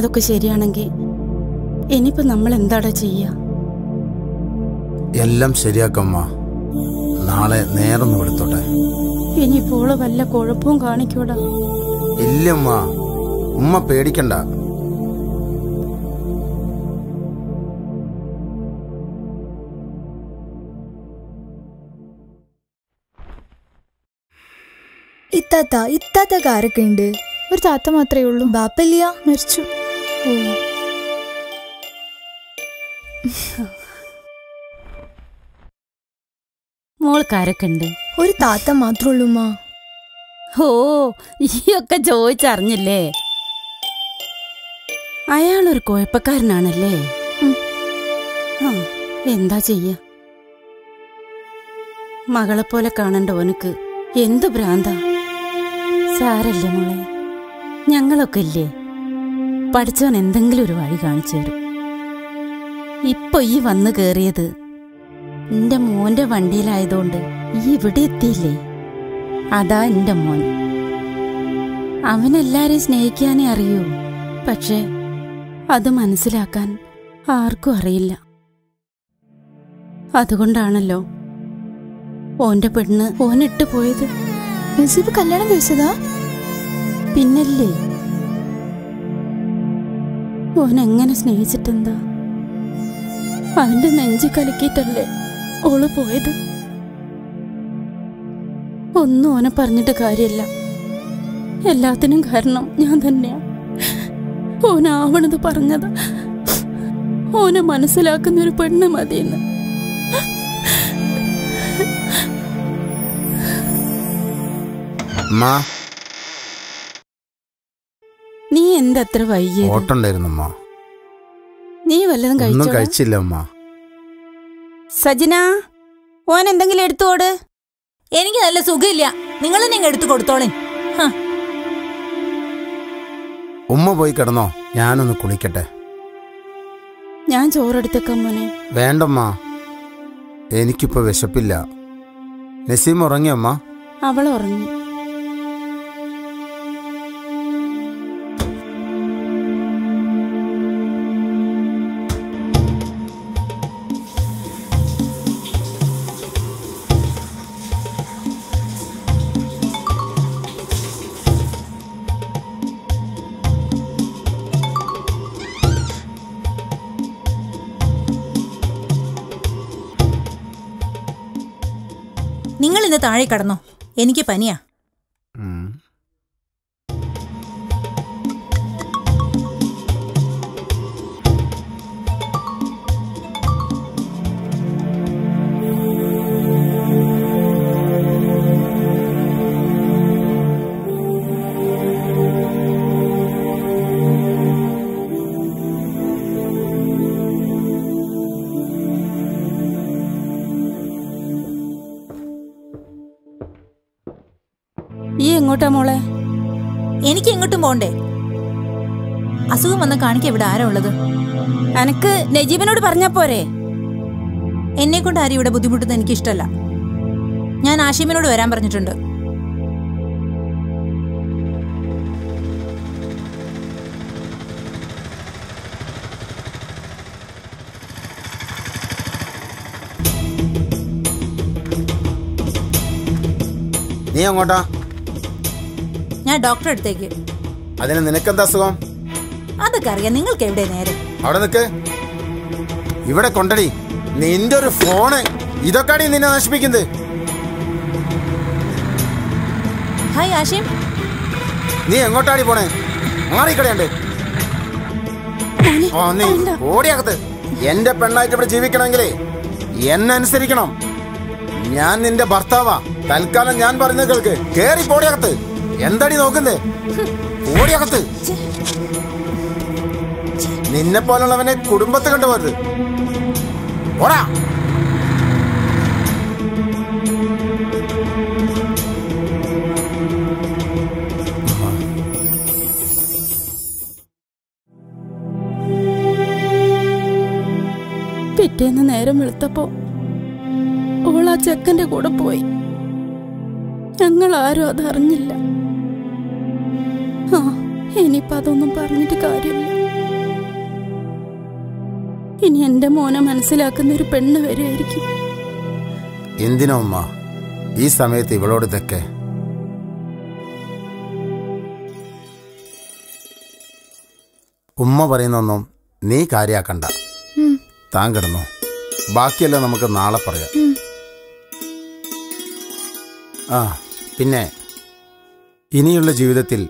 Speaker 17: പറഞ്ഞതൊക്കെ ശരിയാണെങ്കിൽ ഇനിയിപ്പോ നമ്മൾ എന്താടാ ചെയ്യ?
Speaker 3: എല്ലാം ശരിയാക്കമ്മ. നാളെ നേരം കൊടുത്തോട്ടെ
Speaker 17: ഇനിയിപ്പോൾ വല്ല കുഴപ്പവും കാണിക്കൂടാ?
Speaker 3: ഇല്ലമ്മ. ഉമ്മ പേടിക്കണ്ട.
Speaker 5: ഇത്താത്ത ഇത്താത്ത കാരൊക്കെ ഉണ്ട്. ഒരു താത്ത മാത്രമേ ഉള്ളൂ. ബാപ്പല്ലിയ മരിച്ചു. ഓ
Speaker 17: മോൾക്കാരൊക്കെ
Speaker 5: ഒരു താത്ത മാത്രമുള്ളൂ മാ
Speaker 17: ഓ ഈയൊക്കെ ചോദിച്ചറിഞ്ഞില്ലേ? അയാളൊരു കുഴപ്പക്കാരനാണല്ലേ? ആ എന്താ ചെയ്യ? മകളെ പോലെ കാണണ്ട ഓനക്ക്. എന്ത് ഭ്രാന്ത? സാരല്ലേ മോളെ? ഞങ്ങളൊക്കെ ഇല്ലേ? പഠിച്ചവൻ എന്തെങ്കിലും ഒരു വഴി കാണിച്ചു തരും. ഇപ്പൊ ഈ വന്നു കേറിയത് എന്റെ മോന്റെ വണ്ടിയിലായതുകൊണ്ട് ഈ ഇവിടെ എത്തിയില്ലേ? അതാ എന്റെ മോൻ. അവനെല്ലാരെയും സ്നേഹിക്കാനേ അറിയൂ. പക്ഷേ അത് മനസ്സിലാക്കാൻ ആർക്കും അറിയില്ല. അതുകൊണ്ടാണല്ലോ ഓന്റെ പെണ്ണ് ഓനിട്ട് പോയത്.
Speaker 5: നസീബ് കല്യാണം കഴിച്ചതാ?
Speaker 17: പിന്നല്ലേ ഓൻ എങ്ങനെ സ്നേഹിച്ചിട്ടെന്താ? അവന്റെ നെഞ്ചി കലക്കിയിട്ടല്ലേ ഓൾ പോയത്? ഒന്നും ഓനെ പറഞ്ഞിട്ട് കാര്യമില്ല. എല്ലാത്തിനും കാരണം ഞാൻ തന്നെയാ. ഓനാവണത് പറഞ്ഞത്. ഓനെ മനസ്സിലാക്കുന്ന ഒരു പെണ്ണ് മതിയെന്ന്.
Speaker 3: അമ്മ
Speaker 17: നീ എന്തത്ര വൈകിയത്?
Speaker 3: ഓട്ടുണ്ടായിരുന്നമ്മ.
Speaker 17: നീ വല്ലതും
Speaker 3: ഒന്നും
Speaker 17: കഴിച്ചോ
Speaker 3: കഴിച്ചില്ല അമ്മ
Speaker 17: സജന ഓൻ എന്തെങ്കിലും എടുത്തോട്
Speaker 18: എനിക്ക് നല്ല സുഖമില്ല. നിങ്ങൾ നിങ്ങൾ എടുത്തു കൊടുത്തോളേ.
Speaker 3: ഉമ്മ പോയി കിടന്നോ. ഞാനൊന്ന് കുളിക്കട്ടെ.
Speaker 17: ഞാൻ ചോറെടുത്തേക്കാം മോനെ.
Speaker 3: വേണ്ടമ്മ. എനിക്കിപ്പോ വിശപ്പില്ല. നസീം ഉറങ്ങിയമ്മ
Speaker 17: അവൾ ഉറങ്ങി.
Speaker 18: താഴെ കടന്നോ. എനിക്ക് പനിയാ.
Speaker 17: പോട്ടെ മോളെ?
Speaker 18: എനിക്ക് എങ്ങോട്ടും പോണ്ടേ. അസുഖം വന്ന് കാണിക്ക ഇവിടെ ആരാ ഉള്ളത്?
Speaker 17: എനക്ക് നജീബിനോട് പറഞ്ഞാ പോരെ.
Speaker 18: എന്നെ കൊണ്ട് ആരും ഇവിടെ ബുദ്ധിമുട്ടുന്ന എനിക്ക് ഇഷ്ടമല്ല ഞാൻ ആഷിമിനോട് വരാൻ പറഞ്ഞിട്ടുണ്ട്.
Speaker 3: നീ അങ്ങോട്ടാ
Speaker 18: ഞാൻ ഡോക്ടറെ അടുത്തേക്ക്.
Speaker 3: അതിന് നിനക്കെന്താ അസുഖം
Speaker 18: അതൊക്കെ അറിയാം. നിങ്ങൾക്ക് എവിടെ നേരെ?
Speaker 3: അവിടെ നിൽക്ക് ഇവിടെ കൊണ്ടടി. നിന്റെ ഒരു ഫോണ്. ഇതൊക്കെയാടി നിന്നെ നശിപ്പിക്കുന്നത്.
Speaker 18: ഹായ് ആഷിം
Speaker 3: നീ എങ്ങോട്ടാടി പോണേ? മാറിക്കടയുണ്ട്. ഓ നീ ഓടിയാകത്ത് എന്റെ പെണ്ണായിട്ട് ഇവിടെ ജീവിക്കണമെങ്കിലേ എന്നെ അനുസരിക്കണം. ഞാൻ നിന്റെ ഭർത്താവാ. തൽക്കാലം ഞാൻ പറഞ്ഞ കേൾക്ക്. കേറി പോടിയകത്ത് എന്താടി നോക്കുന്നേ? ഓടിയകത്ത് നിന്നെ പോലുള്ളവനെ കുടുംബത്തെ കണ്ടുപോരുത് ഓടാ.
Speaker 17: പിറ്റേന്ന് നേരം വെളുത്തപ്പോ ഓൾ ആ ചെക്കന്റെ കൂടെ പോയി. ഞങ്ങൾ ആരും അതറിഞ്ഞില്ല. ആ ഇനിയിപ്പോ അതൊന്നും പറഞ്ഞിട്ട് കാര്യമില്ല. ഇനി എന്റെ മോനെ മനസ്സിലാക്കുന്ന ഒരു പെണ്ണ് വരുമായിരിക്കും
Speaker 3: എന്തിനാ ഉമ്മ? ഈ സമയത്ത് ഇവളോട് ഇതൊക്കെ? ഉമ്മ പറയുന്നൊന്നും നീ കാര്യാക്കണ്ട. താൻ കിടന്നു. ബാക്കിയെല്ലാം നമുക്ക് നാളെ പറയാം. ആ പിന്നെ ഇനിയുള്ള ജീവിതത്തിൽ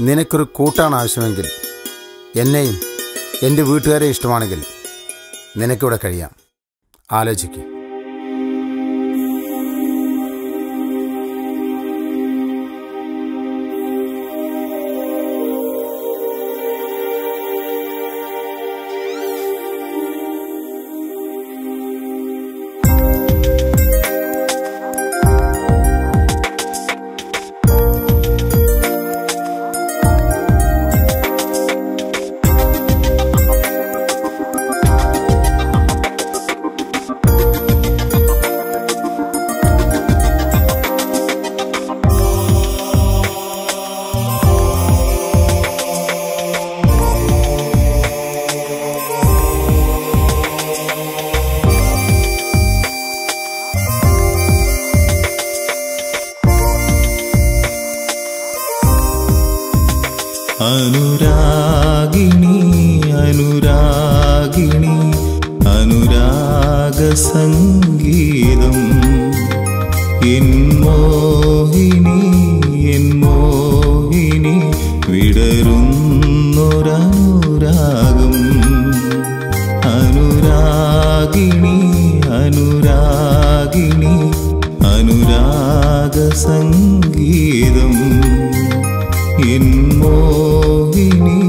Speaker 3: നിനക്കൊരു കൂട്ടാണ് ആവശ്യമെങ്കിൽ എന്നെയും എന്റെ വീട്ടുകാരെ ഇഷ്ടമാണെങ്കിൽ നിനക്കിവിടെ കഴിയാം. ആലോചിക്കും.
Speaker 15: സംഗീതം എൻ മോഹിനി എൻ മോഹിനി വിടരുന്നൊരനുരാഗം. അനുരാഗിണി അനുരാഗിണി അനുരാഗ സംഗീതം എൻ മോഹിനി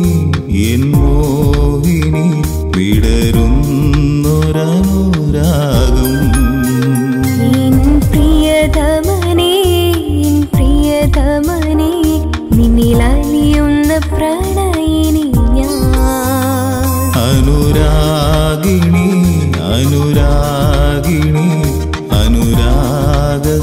Speaker 15: എൻ മോഹിനി വിടരുന്നൊരനുരാഗം.
Speaker 7: अनुरागिणी अनुरागसङ्गी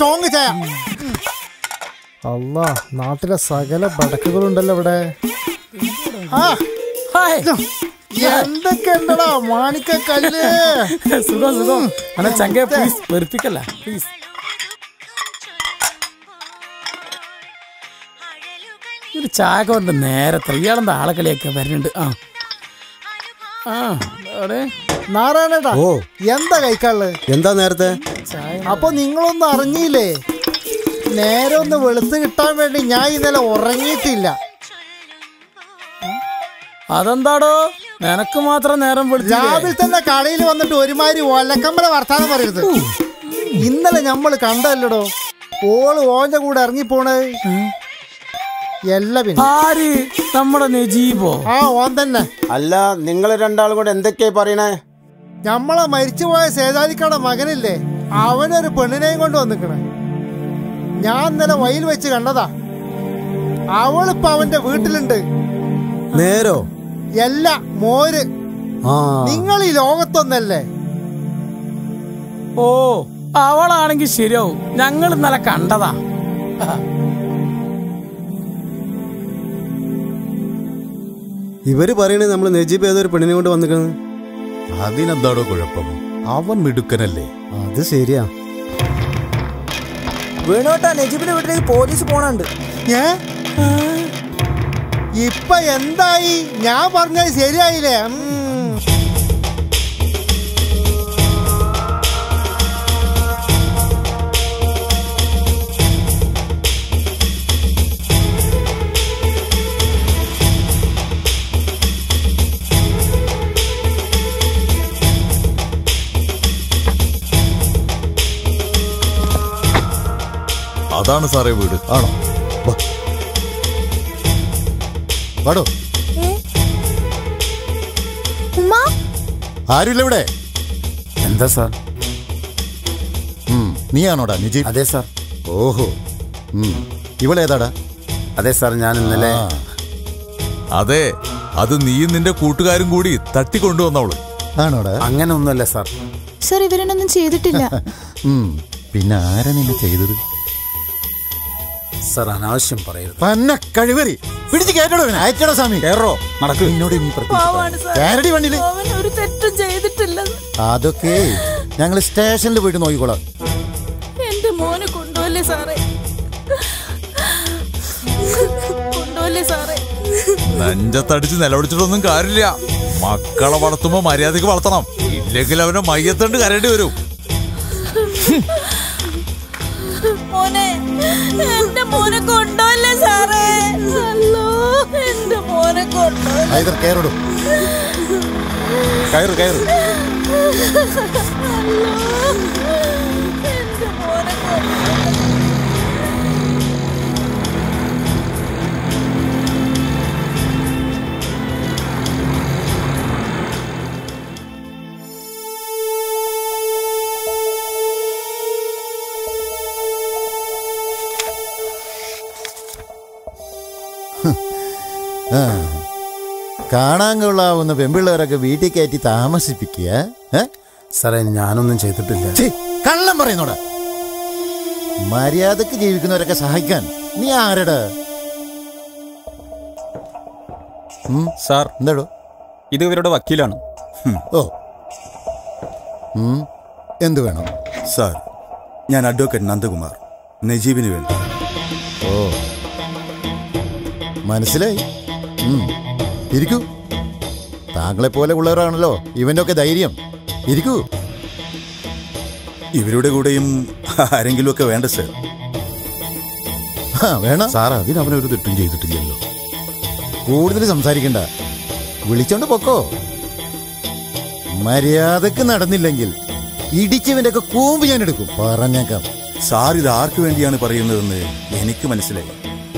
Speaker 7: സ്ട്രോങ് ചായ അല്ല നാട്ടിലെ സകല പടക്കുകളുണ്ടല്ലോ ഇവിടെ. എന്തൊക്കെ ഉണ്ടടാ മാണിക്ക കല്ല്?
Speaker 4: സുഖം സുഖം. അണ്ണാ ചങ്ക പ്ലീസ് വെറുപ്പിക്കല്ല പ്ലീസ് ഒരു ചായ കൊണ്ട് നേരത്തെ ഇയാളെന്താ ആളെ കളിയൊക്കെ വരുന്നുണ്ട്? ആ.
Speaker 7: നാരായണേട്ടാ ഓ. എന്താ കഴിക്കാൾ
Speaker 3: എന്താ നേരത്തെ?
Speaker 7: അപ്പൊ നിങ്ങളൊന്നും അറിഞ്ഞില്ലേ? നേരെ ഒന്ന് വെളുത്ത് കിട്ടാൻ വേണ്ടി ഞാൻ ഇന്നലെ ഉറങ്ങിയിട്ടില്ല.
Speaker 4: അതെന്താടോ? നിനക്ക് മാത്രം നേരം?
Speaker 7: രാവിലെ തന്നെ കളിയിൽ വന്നിട്ട് ഒരുമാതിരി ഒലക്കമ്പല വർത്താനം പറയരുത്. ഇന്നലെ നമ്മൾ കണ്ടല്ലടോ ഓൾ ഓന്റെ കൂടെ ഇറങ്ങിപ്പോണേ എല്ലാ പിന്നെ.
Speaker 4: നമ്മുടെ നജീബോ.
Speaker 7: ആ ഓൻ തന്നെ.
Speaker 3: അല്ല നിങ്ങൾ രണ്ടാളും കൂടെ എന്തൊക്കെയാ പറയണേ?
Speaker 7: നമ്മളെ മരിച്ചുപോയ സേതാലിക്കയുടെ മകനില്ലേ? അവനൊരു പെണ്ണിനെയും കൊണ്ട് വന്നിക്കണേ. ഞാൻ ഇന്നലെ വയൽ വെച്ച് കണ്ടതാ. അവളിപ്പോ അവന്റെ വീട്ടിലുണ്ട്.
Speaker 3: നേരോ?
Speaker 7: എല്ല മോര്.
Speaker 3: ആ.
Speaker 7: നിങ്ങൾ ഈ ലോകത്തൊന്നല്ലേ?
Speaker 4: ഓ അവളാണെങ്കിൽ ശരിയാവും. ഞങ്ങൾ ഇന്നലെ കണ്ടതാ.
Speaker 3: ഇവർ പറയണേ നമ്മൾ നജീബ് ഏതൊരു പെണ്ണിനെ കൊണ്ട് വന്നിരിക്കുന്നത്
Speaker 19: അതിനെന്താണോ കുഴപ്പം? അവൻ മിടുക്കനല്ലേ?
Speaker 3: അത് ശരിയാ.
Speaker 20: വേണോട്ടാ നജീബിന്റെ വീട്ടിലേക്ക് പോലീസ് പോണുണ്ട്.
Speaker 7: ഞാൻ ഇപ്പൊ എന്തായി? ഞാൻ പറഞ്ഞത് ശരിയായില്ലേ?
Speaker 8: അതാണ് സാറേ വീട്.
Speaker 19: ആണോ? പാടോ
Speaker 5: ഉമ്മ?
Speaker 19: ആരുമില്ല ഇവിടെ?
Speaker 3: എന്താ സാർ?
Speaker 19: നീ നീയാണോടാ നിജി?
Speaker 3: അതെ സാർ.
Speaker 19: ഓഹോ. ഇവളേതാടാ?
Speaker 3: അതെ സാർ ഞാൻ ഇന്നലെ
Speaker 8: അതെ അത് നീയും നിന്റെ കൂട്ടുകാരും കൂടി തട്ടിക്കൊണ്ടുവന്നവൾ.
Speaker 19: ആണോടാ?
Speaker 3: അങ്ങനെ ഒന്നുമല്ല സാർ.
Speaker 5: സാർ ഇവരൊന്നും ചെയ്തിട്ടില്ല.
Speaker 19: പിന്നെ ആരാ നിന്നെ ചെയ്തത്?
Speaker 3: സാർ അനാവശ്യം പറയരുത്.
Speaker 19: പന്ന കഴിവറി. പിടിച്ച് ഇവനെ. അയച്ചടോ സ്വാമി? കയറോ. നടക്കും. എന്നോട്
Speaker 17: ഇനി.
Speaker 19: കയറടി
Speaker 17: വണ്ടിയിൽ. ഒരു തെറ്റും ചെയ്തിട്ടില്ല
Speaker 19: അതൊക്കെ ഞങ്ങൾ സ്റ്റേഷനിൽ പോയിട്ട് നോക്കിക്കോളാം.
Speaker 17: എന്റെ മോനെ കൊണ്ടുപോലേ സാറേ? കൊണ്ടുപോലേ സാറേ?
Speaker 8: നെഞ്ചത്തടിച്ച് നിലവിളിച്ചിട്ടൊന്നും കാര്യമില്ല. മക്കളെ വളർത്തുമ്പോ മര്യാദയ്ക്ക് വളർത്തണം. ഇല്ലെങ്കിൽ അവനെ മയ്യത്തണ്ട് കരേണ്ടി വരും.
Speaker 17: എന്റെ മോനെ കൊണ്ടോല്ലേ സാറേ? അല്ലോ എന്റെ മോനെ കൊണ്ടോ
Speaker 19: ഹൈദർ കയറിടും. കയറ് ആ. കാണാൻ കൊള്ളാവുന്ന പെമ്പിള്ളേരൊക്കെ വീട്ടിൽ കയറ്റി താമസിപ്പിക്കുക?
Speaker 3: സാറേ ഞാനൊന്നും ചെയ്തിട്ടില്ല.
Speaker 19: കള്ളം പറയുന്നോട. മര്യാദയ്ക്ക് ജീവിക്കുന്നവരൊക്കെ സഹായിക്കാൻ. നീ ആരട?
Speaker 21: സാർ
Speaker 19: എന്താടോ?
Speaker 21: ഇത് ഇവരുടെ വക്കീലാണ്.
Speaker 19: ഓ. എന്ത് വേണം?
Speaker 1: സാർ ഞാൻ അഡ്വക്കേറ്റ് നന്ദകുമാർ നജീബിന് വേണ്ടി.
Speaker 19: ഓ. മനസ്സിലായി? ഇരിക്കൂ. താങ്കളെ പോലെ ഉള്ളവരാണല്ലോ. ഇവന്റെ ഒക്കെ ധൈര്യം. ഇരിക്കൂ.
Speaker 1: ഇവരുടെ കൂടെയും ആരെങ്കിലും ഒക്കെ വേണ്ട സാർ.
Speaker 19: വേണം?
Speaker 22: സാർ അതിന് അവനൊരു തെറ്റും ചെയ്തിട്ടില്ലല്ലോ.
Speaker 19: കൂടുതൽ സംസാരിക്കണ്ട. വിളിച്ചോണ്ട് പൊക്കോ. മര്യാദയ്ക്ക് നടന്നില്ലെങ്കിൽ ഇടിച്ചവന്റെ ഒക്കെ കൂമ്പ് ഞാൻ എടുക്കും പറഞ്ഞേക്കാം.
Speaker 1: സാർ ഇത് ആർക്കു വേണ്ടിയാണ് പറയുന്നതെന്ന് എനിക്ക് മനസ്സിലായി.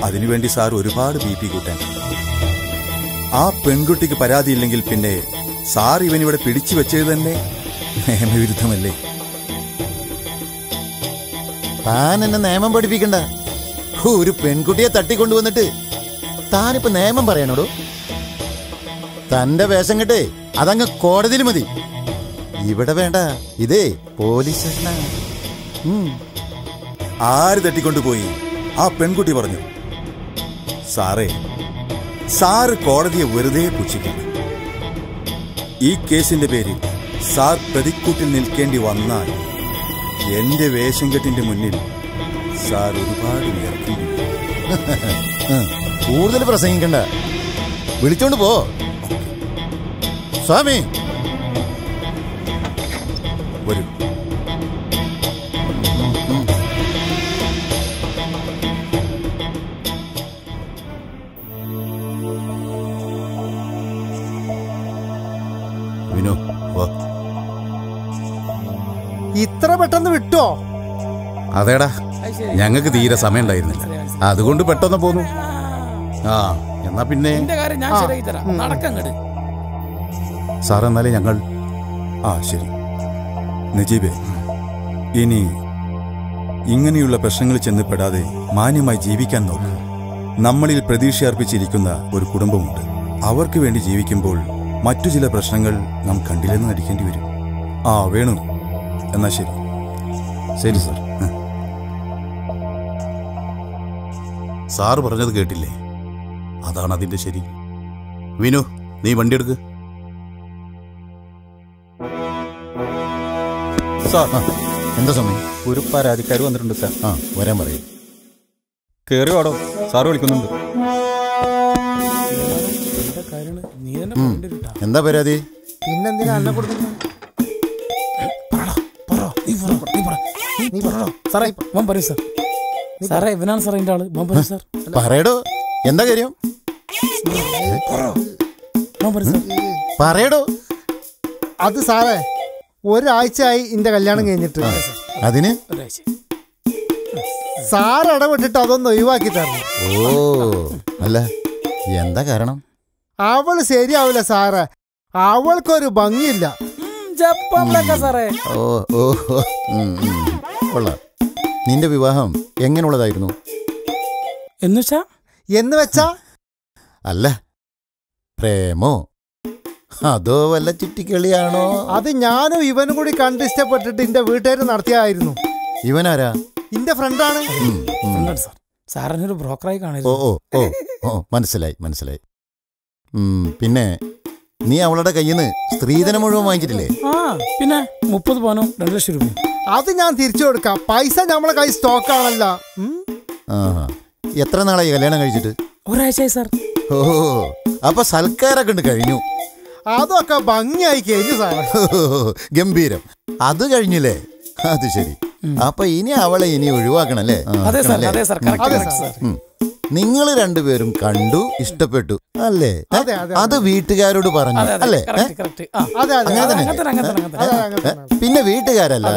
Speaker 1: അതിനുവേണ്ടി സാർ ഒരുപാട് ബി പി കൂട്ടാൻ. പെൺകുട്ടിക്ക് പരാതിയില്ലെങ്കിൽ പിന്നെ സാർ ഇവനിവിടെ പിടിച്ചു വെച്ചത് തന്നെ? നിയമവിരുദ്ധമല്ലേ?
Speaker 19: താൻ എന്നെ നിയമം പഠിപ്പിക്കണ്ട. ഒരു പെൺകുട്ടിയെ തട്ടിക്കൊണ്ടുവന്നിട്ട് താനിപ്പോ നിയമം പറയണോടോ? തന്റെ വേഷം കെട്ടേ അതങ്ങ് കോടതിയിൽ മതി. ഇവിടെ വേണ്ട ഇതേ പോലീസ് സ്റ്റേഷനാണ്.
Speaker 1: ആര് തട്ടിക്കൊണ്ടുപോയി? ആ പെൺകുട്ടി പറഞ്ഞു. സാറേ സാറ് കോടതിയെ വെറുതെ പുച്ഛിക്കണം ഈ കേസിന്റെ പേരിൽ സാർ പ്രതിക്കൂട്ടിൽ നിൽക്കേണ്ടി വന്നാൽ എന്റെ വേഷം കെട്ടിന്റെ മുന്നിൽ സാർ ഒരുപാട്
Speaker 19: ഉയർത്തി. കൂടുതൽ പ്രസംഗിക്കണ്ട. വിളിച്ചോണ്ട് പോ. സ്വാമി.
Speaker 1: വരൂ.
Speaker 22: വിനു വാ.
Speaker 7: ഇത്ര പെട്ടെന്ന് വിട്ടോ?
Speaker 22: അതേടാ ഞങ്ങൾക്ക് തീരെ സമയം ഉണ്ടായിരുന്നില്ല. അതുകൊണ്ട് പെട്ടെന്ന് പോന്നു. ആ. എന്നാ പിന്നെ? സാർ എന്നാലേ ഞങ്ങൾ
Speaker 1: ആ ശരി. നജീബേ ഇനി ഇങ്ങനെയുള്ള പ്രശ്നങ്ങൾ ചെന്ന് പെടാതെ മാന്യമായി ജീവിക്കാൻ നോക്ക്. നമ്മളിൽ പ്രതീക്ഷ അർപ്പിച്ചിരിക്കുന്ന ഒരു കുടുംബമുണ്ട്. അവർക്ക് വേണ്ടി ജീവിക്കുമ്പോൾ മറ്റു ചില പ്രശ്നങ്ങൾ നാം കണ്ടില്ലെന്ന് നടിക്കേണ്ടി വരും. ആ വേണു. എന്നാ ശരി.
Speaker 22: ശരി സർ. സാറ് പറഞ്ഞത് കേട്ടില്ലേ? അതാണ് അതിന്റെ ശരി. വിനു നീ വണ്ടി എടുക്ക്.
Speaker 21: സാർ
Speaker 19: എന്താ സമയം?
Speaker 21: ഒരു പരാതിക്കാർ വന്നിട്ടുണ്ട് സാർ.
Speaker 19: ആ വരാൻ പറയും.
Speaker 21: കേറി വാടോ. സാർ വിളിക്കുന്നുണ്ട്.
Speaker 4: നീ തന്നെ.
Speaker 19: എന്താ പരാതി?
Speaker 7: പിന്നെന്തിനാ അന്നെ
Speaker 4: സാറേ മോൻ പറയൂ സാർ. സാറേ ഇവനാണ് സാറേ എന്റെ ആൾ. മോൻ പറയൂ സാർ.
Speaker 19: പറയടോ. എന്താ കാര്യം?
Speaker 4: മോൻ പറയൂ സാർ.
Speaker 19: പറയടോ.
Speaker 7: അത് സാറേ ഒരാഴ്ചയായി ഇന്റെ കല്യാണം കഴിഞ്ഞിട്ട്.
Speaker 19: അതിന്?
Speaker 7: സാർ ഇടപെട്ടിട്ട് അതൊന്ന് ഒഴിവാക്കി തരണം.
Speaker 19: ഓ അല്ല എന്താ കാരണം?
Speaker 7: അവൾ ശരിയാവില്ല സാറേ. അവൾക്കൊരു ഭംഗിയില്ല.
Speaker 4: ജപ്പാനിലൊക്കെ സാറേ.
Speaker 19: ഓ ഓ ഓ, ഉം, ഉം. കൊള്ളാം. നിന്റെ വിവാഹം എങ്ങനെയുള്ളതായിരുന്നു?
Speaker 4: എന്നുവെച്ചാ
Speaker 7: എന്ന് വെച്ചാ?
Speaker 19: അല്ല പ്രേമോ? അതോ വല്ല ചുറ്റിക്കളിയാണോ
Speaker 7: അത് ഞാനും ഇവനും കൂടി കണ്ട് ഇഷ്ടപ്പെട്ടിട്ട് എന്റെ വീട്ടുകാർ നടത്തിയായിരുന്നു.
Speaker 19: ഇവനാരാ?
Speaker 7: എന്റെ ഫ്രണ്ടാണ്.
Speaker 19: ഉം, ഉം.
Speaker 4: എന്താണ് സാർ. സാറിനെ ഒരു ബ്രോക്കറായി
Speaker 19: ഓ
Speaker 4: കാണരുത്
Speaker 19: ഓ ഓ ഓ മനസ്സിലായി മനസ്സിലായി. പിന്നെ നീ അവളുടെ കയ്യിൽ നിന്ന് സ്ത്രീധനം മുഴുവൻ വാങ്ങിച്ചിട്ടില്ലേ?
Speaker 4: ആ പിന്നെ മുപ്പത് പവനും രണ്ട് ലക്ഷം രൂപ
Speaker 7: അത് ഞാൻ തിരിച്ചു കൊടുക്കാം. പൈസ നമ്മളെ കൈ സ്റ്റോക്ക് ആണല്ല. ഉം?
Speaker 19: ആ എത്ര നാളായി കല്യാണം കഴിച്ചിട്ട്?
Speaker 4: ഒരാഴ്ചയായി സാർ.
Speaker 19: ഓ അപ്പൊ സൽക്കാരൊക്കെ ഉണ്ട് കഴിഞ്ഞു.
Speaker 7: അതൊക്കെ ഭംഗിയായി കഴിഞ്ഞു സാറേ.
Speaker 19: ഗംഭീരം. അത് കഴിഞ്ഞില്ലേ? അത് ശരി. അപ്പൊ ഇനി അവളെ ഇനി ഒഴിവാക്കണല്ലേ?
Speaker 4: അതെ സാർ, അതെ സാർ, correct, correct, സാർ.
Speaker 19: നിങ്ങൾ രണ്ടുപേരും കണ്ടു ഇഷ്ടപ്പെട്ടു. അല്ലേ?
Speaker 7: അതെ,
Speaker 19: വീട്ടുകാരോട് പറഞ്ഞു. അല്ലേ? അങ്ങനെ തന്നെ? പിന്നെ വീട്ടുകാരല്ല.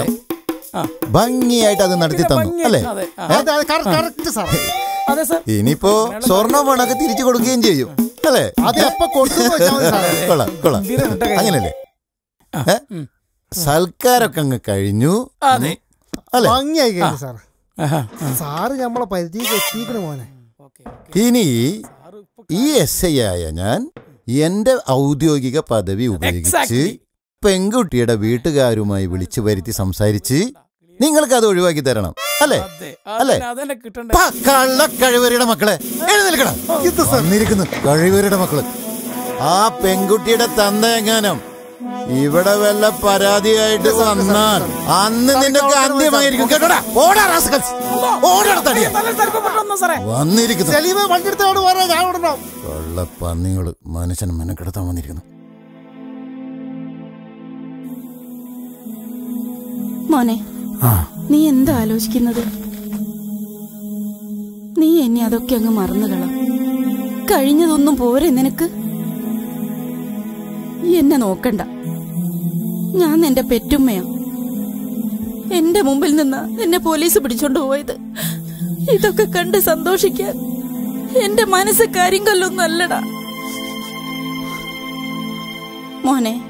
Speaker 19: ഭംഗിയായിട്ട് അത് നടത്തി തന്നു. അല്ലേ? ഇനിയിപ്പോ സ്വർണ പണൊക്കെ തിരിച്ചു കൊടുക്കുകയും ചെയ്യും. അല്ലേ? കൊള്ളാം കൊള്ളാം. അങ്ങനല്ലേ സൽക്കാരൊക്കെ അങ്ങ് കഴിഞ്ഞു. അല്ലേ?
Speaker 7: ഭംഗിയായി കഴിഞ്ഞു സാർ. സാറ്. നമ്മളെ പരിചയം എത്തിക്കണ മോനെ
Speaker 19: ഇനി ഈ എസ് ഐ ആയ ഞാൻ എന്റെ ഔദ്യോഗിക പദവി ഉപയോഗിച്ച്. പെൺകുട്ടിയുടെ വീട്ടുകാരുമായി വിളിച്ചു വരുത്തി സംസാരിച്ച് നിങ്ങൾക്ക് അത് ഒഴിവാക്കി തരണം. അല്ലേ? അല്ലേ? കള്ള കഴിവരുടെ മക്കളെ എഴുന്നേൽക്കണം. കഴിവരുടെ മക്കൾ. ആ പെൺകുട്ടിയുടെ തന്നെ എങ്ങാനും ഇവിടെ വല്ല പരാതിയായിട്ട് വന്നാൽ അന്ന് നിന്റെ അന്ത്യമായിരിക്കും കേട്ടോടാ ഓടാ റാസ്കൽസ് ഓടാ തടിയ. വന്നിരിക്കുന്നു. കള്ള പന്നികൾ മനുഷ്യന് മെനക്കെടുത്താൻ വന്നിരിക്കുന്നു.
Speaker 17: മോനെ നീ എന്താ ആലോചിക്കുന്നത്? നീ എന്നെ അതൊക്കെ അങ്ങ് മറന്നുകള കഴിഞ്ഞതൊന്നും പോരെ നിനക്ക്? എന്നെ നോക്കണ്ട. ഞാൻ നിന്റെ പെറ്റുമ്മയാ. എന്റെ മുമ്പിൽ നിന്ന് എന്നെ പോലീസ് പിടിച്ചോണ്ട് പോയത്. ഇതൊക്കെ കണ്ട് സന്തോഷിക്കാൻ എന്റെ മനസ്സ് കരിങ്കല്ലൊന്നും അല്ലടാ മോനെ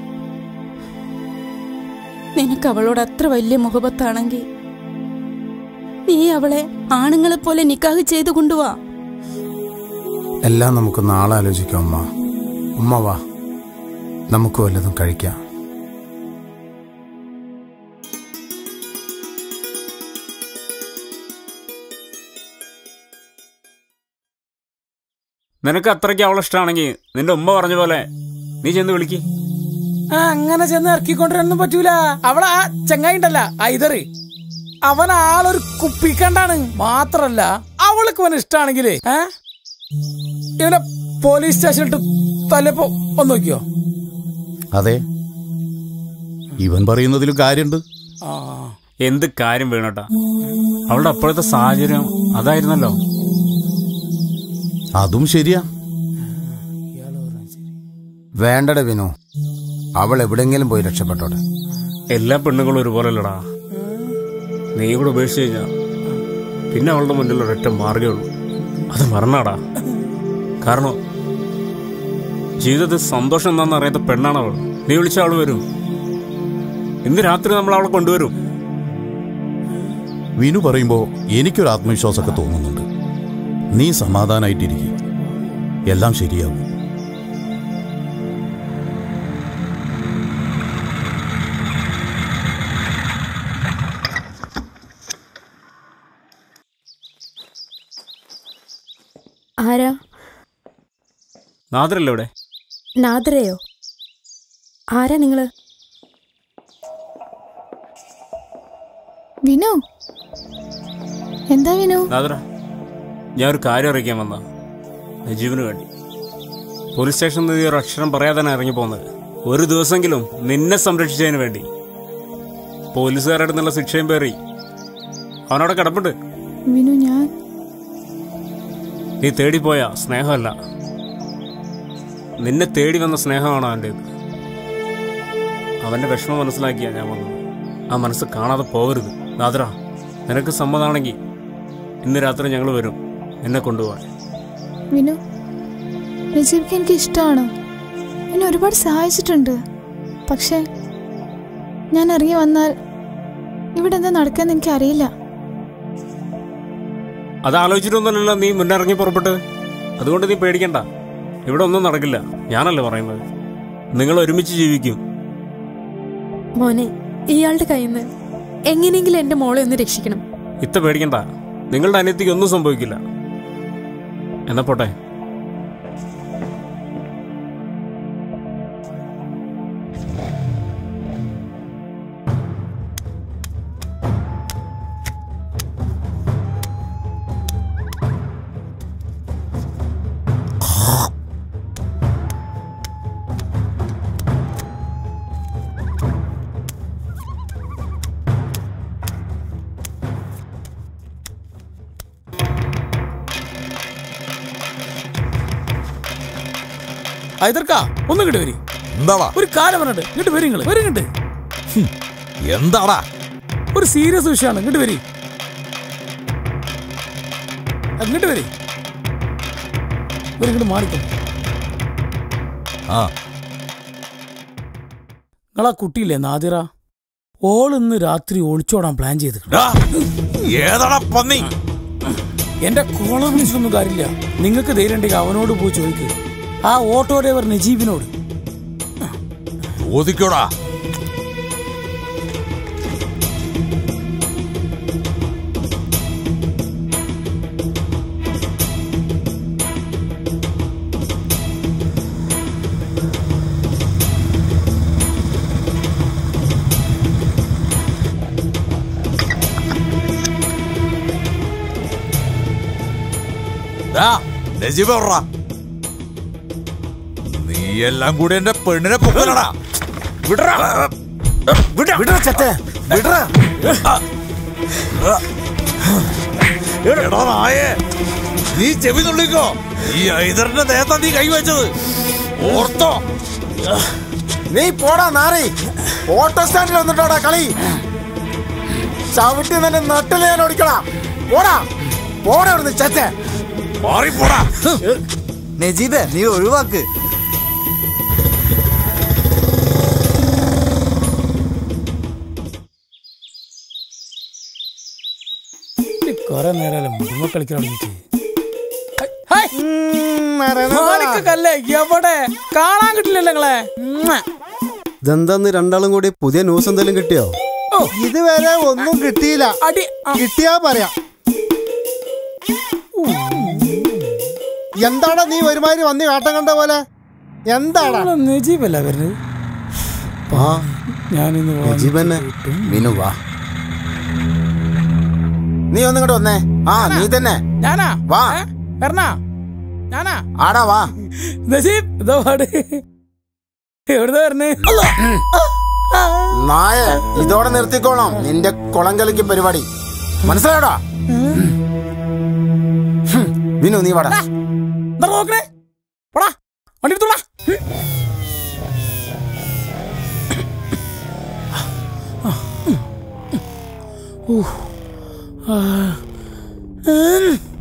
Speaker 17: നിനക്ക് അവളോട് അത്ര വലിയ മുഖപത്താണെങ്കിൽ നീ അവളെ ആണുങ്ങളെ പോലെ നിക്കാഹ് ചെയ്തു കൊണ്ടുവാ.
Speaker 3: എല്ലാം നമുക്ക് നാളെ ആലോചിക്കാം ഉമ്മ. ഉമ്മ വാ. നമുക്ക് വല്ലതും കഴിക്കാം.
Speaker 16: നിനക്ക് അത്രയ്ക്ക് അവളെ ഇഷ്ടമാണെങ്കിൽ നിന്റെ ഉമ്മ പറഞ്ഞ പോലെ നീ ചെന്ന് വിളിക്ക്.
Speaker 4: ആ അങ്ങനെ ചെന്ന് ഇറക്കിക്കൊണ്ടിരൊന്നും പറ്റൂല. അവളെ ആ ചങ്ങായി ഉണ്ടല്ല ഐതറ് അവൻ ആളൊരു കുപ്പിക്കണ്ടാണ്. മാത്രല്ല അവൾക്ക് അവൻ ഇഷ്ടാണെങ്കിലേ ഏ? ഇവനെ പോലീസ് സ്റ്റേഷനിട്ട് തല്ലപ്പോ ഒന്ന് നോക്കിയോ?
Speaker 1: അതെ. ഇവൻ പറയുന്നതിലും കാര്യമുണ്ട്
Speaker 16: എന്ത് കാര്യം വേണോട്ടാ? അവളുടെ അപ്പോഴത്തെ സാഹചര്യം അതായിരുന്നല്ലോ.
Speaker 1: അതും ശരിയാ.
Speaker 3: വേണ്ടട വിനു. അവൾ എവിടെങ്കിലും പോയി രക്ഷപ്പെട്ടോടെ
Speaker 16: എല്ലാ പെണ്ണുങ്ങളും ഒരുപോലല്ലടാ നീ കൂടെ ഉപേക്ഷിച്ച് കഴിഞ്ഞാ പിന്നെ അവളുടെ മുന്നിൽ ഒരൊറ്റ മാർഗേ ഉള്ളൂ. അത് മറന്നാടാ. കാരണം ജീവിതത്തിൽ സന്തോഷം എന്താണെന്ന് അറിയാത്ത പെണ്ണാണ് അവൾ. നീ വിളിച്ച അവൾ വരും. ഇന്ന് രാത്രി നമ്മൾ അവളെ കൊണ്ടുവരും.
Speaker 1: വിനു പറയുമ്പോ എനിക്കൊരു ആത്മവിശ്വാസമൊക്കെ തോന്നുന്നുണ്ട്. നീ സമാധാനായിട്ടിരിക്കും. എല്ലാം ശരിയാകും
Speaker 9: ആരാ?
Speaker 16: നാദരല്ലേ ഇവിടെ?
Speaker 9: നാദരയോ? ആരാ നിങ്ങൾ?
Speaker 5: വിനു? എന്താ വിനു?
Speaker 16: നാദര. ഞാൻ ഒരു കാര്യം അറിയിക്കാൻ വന്ന. നജീബിന് വേണ്ടി. പോലീസ് സ്റ്റേഷനിൽ നിന്ന് ഒരു അക്ഷരം പറയാതെ തന്നെ ഇറങ്ങി പോകുന്നത് ഒരു ദിവസമെങ്കിലും നിന്നെ സംരക്ഷിച്ചതിന് വേണ്ടി. പോലീസുകാരുടെ നിന്നുള്ള ശിക്ഷയും പേറി. അവനവിടെ കിടപ്പുണ്ട്.
Speaker 5: ഞാൻ
Speaker 16: നീ തേടിപ്പോയ സ്നേഹമല്ല. നിന്നെ തേടി വന്ന സ്നേഹമാണ് അവന്റേത് അവന്റെ വിഷമം മനസ്സിലാക്കിയാ ഞാൻ വന്നത്. ആ മനസ്സ് കാണാതെ പോകരുത്. നാദ്ര നിനക്ക് സമ്മതാണെങ്കിൽ ഇന്ന് രാത്രി ഞങ്ങൾ വരും. എന്നെ കൊണ്ടുപോവാൻ
Speaker 5: വിനു നജീബ്ക്ക് എനിക്ക് ഇഷ്ടമാണ്. എന്നെ ഒരുപാട് സഹായിച്ചിട്ടുണ്ട്. പക്ഷേ ഞാൻ ഇറങ്ങി വന്നാൽ ഇവിടെ എന്താ നടക്കാന്ന് എനിക്ക് അറിയില്ല.
Speaker 16: അത് ആലോചിച്ചിട്ടൊന്നുമല്ലല്ലോ നീ മുന്നിറങ്ങി പുറപ്പെട്ടത് അതുകൊണ്ട് നീ പേടിക്കണ്ട. ഇവിടെ ഒന്നും നടക്കില്ല. ഞാനല്ലേ പറയുന്നത്. നിങ്ങൾ ഒരുമിച്ച് ജീവിക്കും.
Speaker 9: മോനെ ഇയാളുടെ കയ്യിൽ നിന്ന് എങ്ങനെയെങ്കിലും എന്റെ മോളെ ഒന്ന് രക്ഷിക്കണം.
Speaker 16: ഇത്ര പേടിക്കണ്ട. നിങ്ങളുടെ അനിയത്തിക്ക് ഒന്നും സംഭവിക്കില്ല. എന്നാ പോട്ടെ.
Speaker 4: ഒന്ന് ഇങ്ങോട്ട് വരി.
Speaker 8: എന്താടാ
Speaker 4: ഒരു കാലം പറഞ്ഞിട്ട് ഇങ്ങോട്ട് വരി നിങ്ങൾ വരി ഇങ്ങോട്ട്.
Speaker 8: എന്താടാ?
Speaker 4: ഒരു സീരിയസ് വിഷയമാണ്. ഇങ്ങോട്ട് വരി. വരി. മാറിക്കും.
Speaker 8: ആ.
Speaker 4: നിങ്ങളാ കുട്ടിയില്ലേ നാദിറ? ഓൾ ഇന്ന് രാത്രി ഒളിച്ചോടാൻ പ്ലാൻ ചെയ്ത്
Speaker 8: പന്നി?
Speaker 4: എന്റെ കോളം വിളിച്ചൊന്നും കാര്യമില്ല. നിങ്ങൾക്ക് ധൈര്യം ഉണ്ടെങ്കിൽ അവനോട് പോയി ചോദിക്കുക ആ ഓട്ടോ ഡ്രൈവർ നജീബിനോട്
Speaker 8: ചോദിക്കോടാ നജീബ് പറ നീ എല്ലാം കൂടി എന്റെ പെണ്ണിനെ പൊക്കലടാ വിടറാ.
Speaker 3: വിടറാ ചത്തേ. വിടറാ.
Speaker 8: എടാ നായേ. നീ ചെവി നുള്ളിക്കോ ഈ ഐതറിന്റെ നേരത്താ നീ കൈവച്ചത്. ഓർത്തോ.
Speaker 3: നീ പോടാ നാറി. ഓട്ടോ സ്റ്റാൻഡിൽ വന്നിട്ടോടാ കളി. ചവിട്ടി നിന്റെ നട്ടിൽ ഞാൻ ഓടിക്കടാ. പോടാ. പോടാ ഇവിടുന്ന് ചത്തേ.
Speaker 8: മാറി പോടാ
Speaker 23: നജീബ് നീ ഒഴിവാക്ക്.
Speaker 4: കളിക്കാൻ തുടങ്ങിയിട്ട് എവിടെ? കാണാൻ കിട്ടില്ലല്ലോ നിങ്ങളെ.
Speaker 20: ഇതെന്താന്ന് രണ്ടാളും കൂടി പുതിയ ന്യൂസ് എന്തെങ്കിലും കിട്ടിയോ?
Speaker 7: ഇതുവരെ ഒന്നും കിട്ടിയില്ല. കിട്ടിയാ പറയാ. എന്താടാ നീ ഒരുമാതിരി വന്നി കാട്ടം കണ്ട പോലെ? എന്താടാ?
Speaker 4: നജീബല്ല വരുന്നത്?
Speaker 3: നജീബന്നെ നീ ഒന്നും കൂടെ വന്നേ. ആ നീ തന്നെ
Speaker 4: ഞാനാ
Speaker 3: വാ
Speaker 4: എറണാ ഞാനാ
Speaker 3: ആടാ വാ
Speaker 4: നസീബ് ഇതോ പാട് എവിടുന്ന് വരണേ
Speaker 3: നായ ഇതോടെ നിർത്തിക്കോണം നിന്റെ കുളം കളിക്ക് പരിപാടി മനസ്സിലായോടാ വിനു നീ വാടാ
Speaker 4: നോക്കണേ പോടാ വണ്ടി എടുത്തോടാ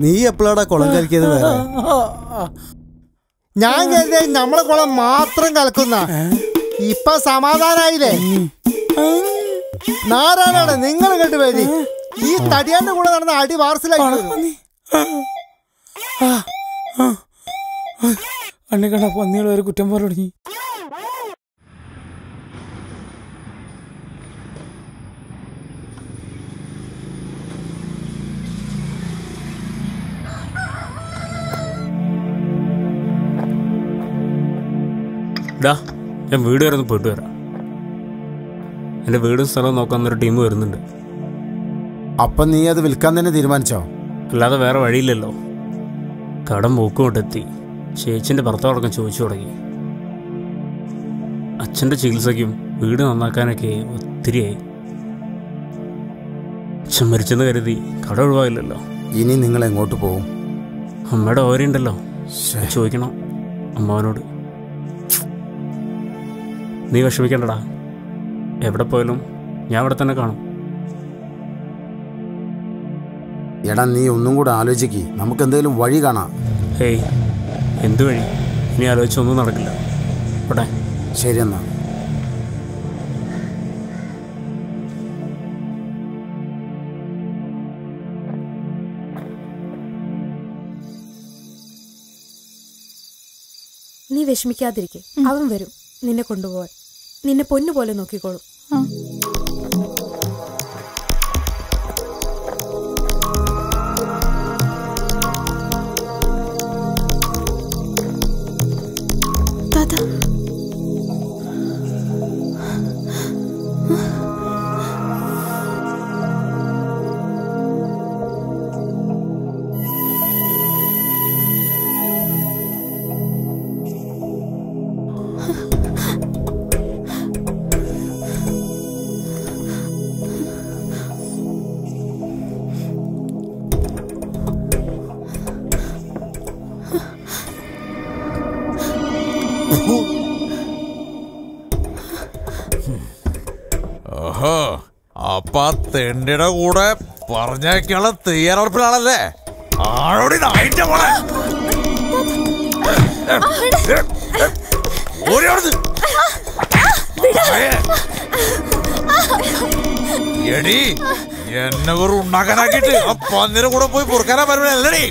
Speaker 20: നീ എപ്പോഴാടാ കുളം കലക്കിയത് വേറെ?
Speaker 7: ഞാൻ കരുതി നമ്മളെ കുളം മാത്രം കലക്കുന്ന. ഇപ്പൊ സമാധാനായില്ലേ? നാരായണാണ് നിങ്ങൾ കണ്ടു വരി. ഈ തടിയാന്റെ കൂടെ നടന്ന അടി വാർസിലായി.
Speaker 4: അണ്ണിക്കണ്ട കണ്ട പന്നികൾ ഒരു കുറ്റം പോലെ തുടങ്ങി
Speaker 16: ഡാ ഞാൻ വീട് വരെ ഒന്ന് പോയിട്ട് വരാം. എന്റെ വീടും സ്ഥലവും നോക്കാൻ ഒരു ടീം വരുന്നുണ്ട്.
Speaker 3: അപ്പൊ നീ അത് വിൽക്കാൻ തന്നെ തീരുമാനിച്ചോ?
Speaker 16: അല്ലാതെ വേറെ വഴിയില്ലല്ലോ. കടം മൂക്കോട്ടെത്തി. ചേച്ചിന്റെ ഭർത്താവടക്കം ചോദിച്ചു തുടങ്ങി. അച്ഛന്റെ ചികിത്സയ്ക്കും വീട് നന്നാക്കാനൊക്കെ ഒത്തിരിയായി. അച്ഛൻ മരിച്ചെന്ന് കരുതി കട ഒഴിവായില്ലല്ലോ.
Speaker 3: ഇനി നിങ്ങൾ എങ്ങോട്ട് പോകും
Speaker 16: അമ്മയുടെ ഓരയുണ്ടല്ലോ ചോദിക്കണം അമ്മാവനോട്. നീ വിഷമിക്കണ്ടടാ. എവിടെ പോയാലും ഞാൻ ഇവിടെ തന്നെ കാണും.
Speaker 3: എടാ നീ ഒന്നും കൂടെ ആലോചിക്ക്. നമുക്ക് എന്തെങ്കിലും വഴി കാണാം.
Speaker 16: ഹേയ് എന്ത് വഴി? ഇനി ആലോചിച്ചൊന്നും നടക്കില്ല. ഇവിടെ
Speaker 3: ശരി എന്നാ.
Speaker 9: നീ വിഷമിക്കാതിരിക്കെ. അവൻ വരും. നിന്നെ കൊണ്ടുപോവാൻ. നിന്നെ പൊന്നുപോലെ നോക്കിക്കോളും.
Speaker 8: തെണ്ടിയുടെ കൂടെ പറഞ്ഞേക്കാളെ തയ്യാറെടുപ്പിലാണല്ലേ ആളോടി നായിട്ട്. നായേ. എടി എന്നെ വെറും ഉണ്ടാക്കാനാക്കിട്ട് ആ പന്നിയുടെ കൂടെ പോയി പൊറുക്കാനാ പറ്റുന്നല്ലടി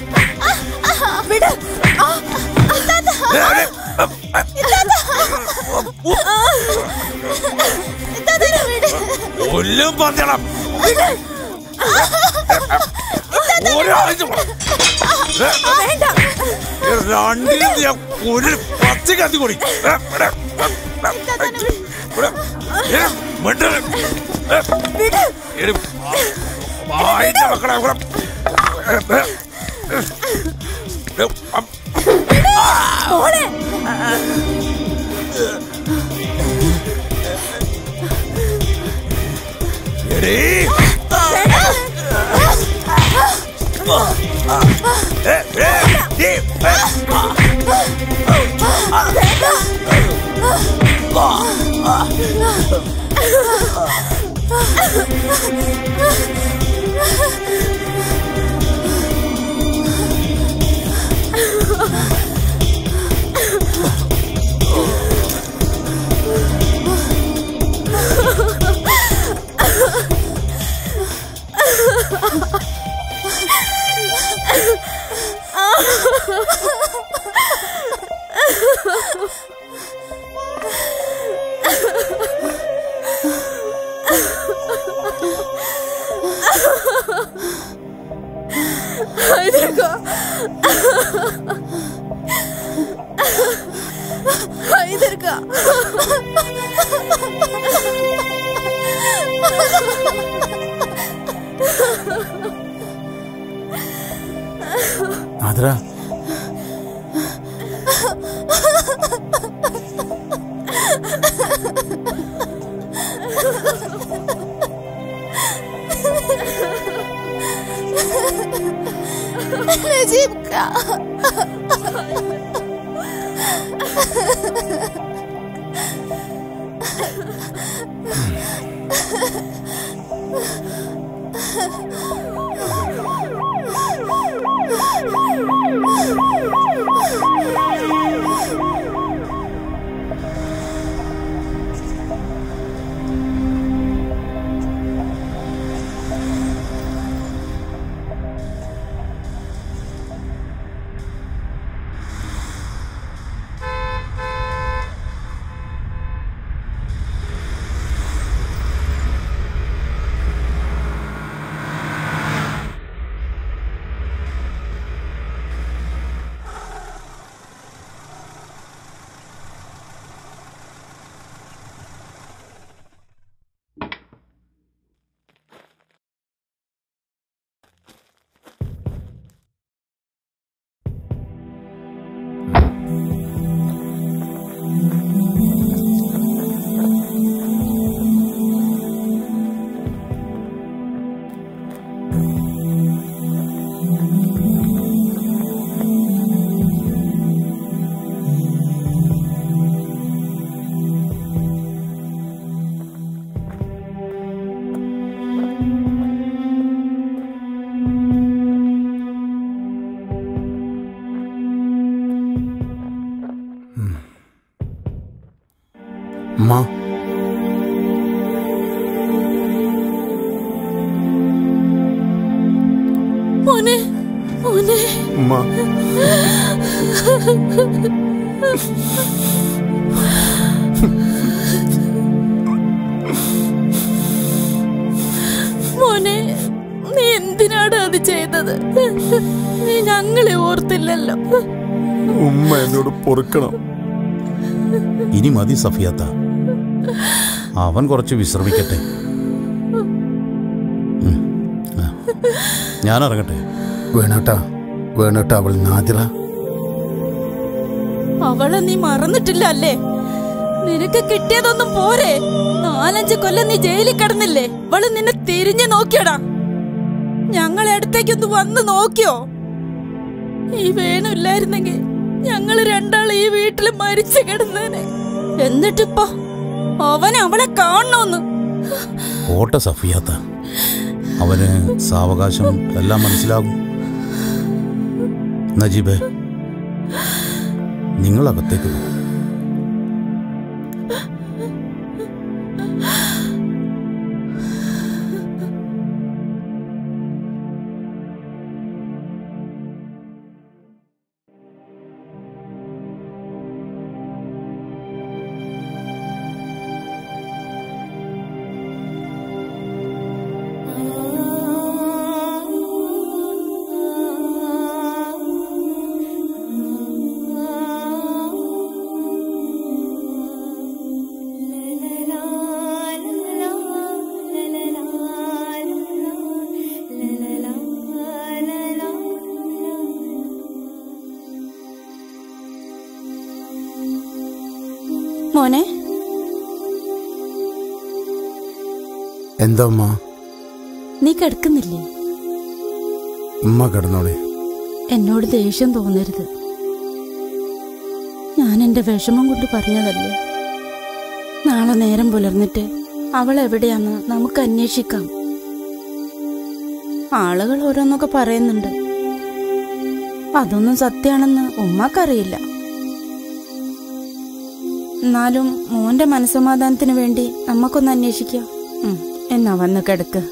Speaker 8: കൊല്ലും പന്തണം രണ്ടിനും ഞാൻ ഒരു പച്ച കത്തി കൂടി മക്കളെ കൂടെ മോളെ
Speaker 1: മതി സഫിയാത്ത. അവൻ കുറച്ച് വിശ്രമിക്കട്ടെ. ഞാൻ ഇറങ്ങട്ടെ.
Speaker 3: വേണോട്ടാ വേണോട്ട അവൾ നാദിറ.
Speaker 17: അവളെ നീ മറന്നിട്ടില്ല അല്ലേ? നിനക്ക് കിട്ടിയതൊന്നും പോരെ? നാലഞ്ച് കൊല്ലം നീ ജയിലിൽ കിടന്നില്ലേ? അവൾ നിന്നെ തിരിഞ്ഞു നോക്കിയടാ. ഞങ്ങളെ അടുത്തേക്കൊന്ന് വന്ന് നോക്കിയോ? ഈ വേണില്ലായിരുന്നെങ്കിൽ ഞങ്ങൾ രണ്ടാൾ ഈ വീട്ടിൽ മരിച്ചു കിടന്നേനെ. എന്നിട്ടിപ്പോ അവൻ അവളെ കാണണോന്ന്?
Speaker 1: ഓട്ട സഫിയാത്ത. അവന് സാവകാശം എല്ലാം മനസ്സിലാകും. നജീബേ നിങ്ങൾ അകത്തേക്ക്
Speaker 17: മോനെ?
Speaker 3: എന്താ ഉമ്മ?
Speaker 17: നീ കിടക്കുന്നില്ലേ?
Speaker 3: ഉമ്മ കിടന്നോളെ.
Speaker 17: എന്നോട് ദേഷ്യം തോന്നരുത്. ഞാൻ എന്റെ വിഷമം കൊണ്ട് പറഞ്ഞതല്ലേ നാളെ നേരം പുലർന്നിട്ട് അവൾ എവിടെയാന്ന് നമുക്ക് അന്വേഷിക്കാം. ആളുകൾ ഓരോന്നൊക്കെ പറയുന്നുണ്ട്. അതൊന്നും സത്യമാണെന്ന് ഉമ്മക്കറിയില്ല. എന്നാലും മോന്റെ മനസമാധാനത്തിന് വേണ്ടി നമുക്കൊന്ന് അന്വേഷിക്കാം. എന്നാ വന്ന് കിടക്ക്.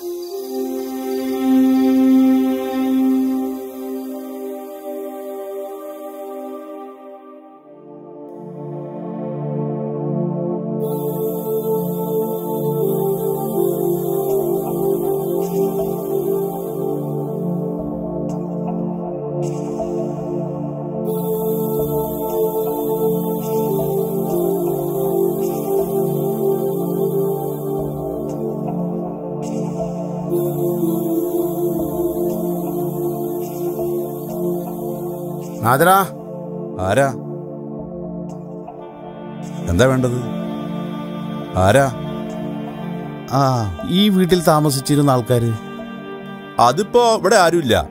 Speaker 3: നാദരാ
Speaker 1: ആരാ? എന്താ വേണ്ടത്? ആരാ?
Speaker 24: ആ ഈ വീട്ടിൽ താമസിച്ചിരുന്ന ആൾക്കാര്.
Speaker 1: അതിപ്പോ ഇവിടെ ആരുമില്ല.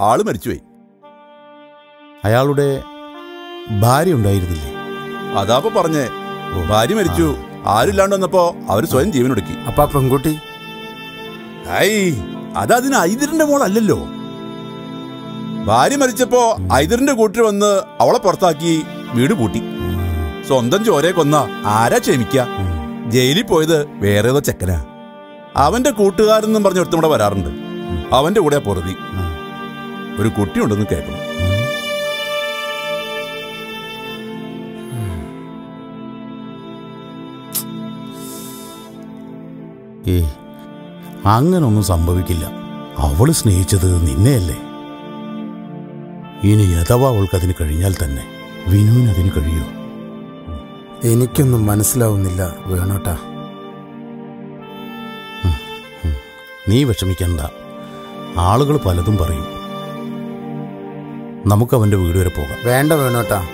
Speaker 1: ആൾ മരിച്ചുപോയി.
Speaker 24: അയാളുടെ ഭാര്യ ഉണ്ടായിരുന്നില്ലേ?
Speaker 1: അതാപ്പോ പറഞ്ഞേ. ഭാര്യ മരിച്ചു. ആരുമില്ലാണ്ട് വന്നപ്പോ അവർ സ്വയം ജീവനൊടുക്കി.
Speaker 3: അപ്പൊ പെൺകുട്ടി.
Speaker 1: ഐ അതതിന് ഐതിരിന്റെ മോളല്ലല്ലോ. ഭാര്യ മരിച്ചപ്പോ ഐദറിന്റെ കൂട്ടർ വന്ന് അവളെ പുറത്താക്കി വീട് പൂട്ടി. സ്വന്തം ചോരയെ കൊന്ന ആരാ ക്ഷമിക്ക? ജയിലിൽ പോയത് വേറെ ഏതോ ചെക്കനാ. അവന്റെ കൂട്ടുകാരെന്നും പറഞ്ഞ ഒരുത്തം വരാറുണ്ട്. അവന്റെ കൂടെ പൊറുതി. ഒരു കുട്ടിയുണ്ടെന്ന് കേൾക്കണം.
Speaker 24: അങ്ങനൊന്നും സംഭവിക്കില്ല. അവൾ സ്നേഹിച്ചത് നിന്നെയല്ലേ? ഇനി അഥവാ അവൾക്കതിന് കഴിഞ്ഞാൽ തന്നെ വിനുവിന് അതിന് കഴിയോ.
Speaker 3: എനിക്കൊന്നും മനസ്സിലാവുന്നില്ല വേണോട്ടാ.
Speaker 24: നീ വിഷമിക്കണ്ട. ആളുകൾ പലതും പറയും. നമുക്ക് അവന്റെ വീട് വരെ പോകാം.
Speaker 3: വേണ്ട വേണോട്ടാ.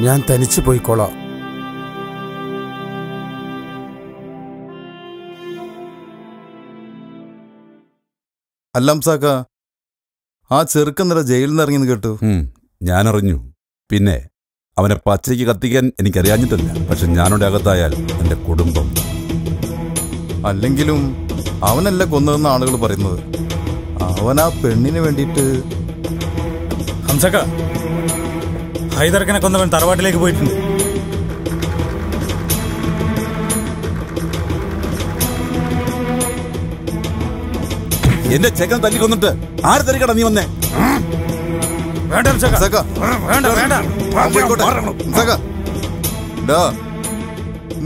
Speaker 3: ഞാൻ തനിച്ചു പോയിക്കോളാം.
Speaker 1: അല്ലംസാക്ക ആ ചെറുക്കന്നര ജയിലിൽ നിന്ന് ഇറങ്ങിയെന്ന് കേട്ടു. ഞാനറിഞ്ഞു. പിന്നെ അവനെ പച്ചയ്ക്ക് കത്തിക്കാൻ എനിക്കറിയാഞ്ഞിട്ടില്ല. പക്ഷെ ഞാനോടെ അകത്തായാൽ എന്റെ കുടുംബം.
Speaker 2: അല്ലെങ്കിലും അവനല്ല കൊന്നതെന്ന് ആളുകൾ പറയുന്നത്. അവൻ ആ പെണ്ണിന് വേണ്ടിയിട്ട്
Speaker 11: ഹംസക്ക ഹൈദർക്കനെ കൊന്നവൻ തറവാട്ടിലേക്ക് പോയിട്ടുണ്ട്.
Speaker 1: എന്റെ ചെക്കൻ തല്ലിക്കൊന്നിട്ട് ആര് തരികട നീ വന്നേ?
Speaker 11: വേണ്ട വേണ്ട വേണ്ട.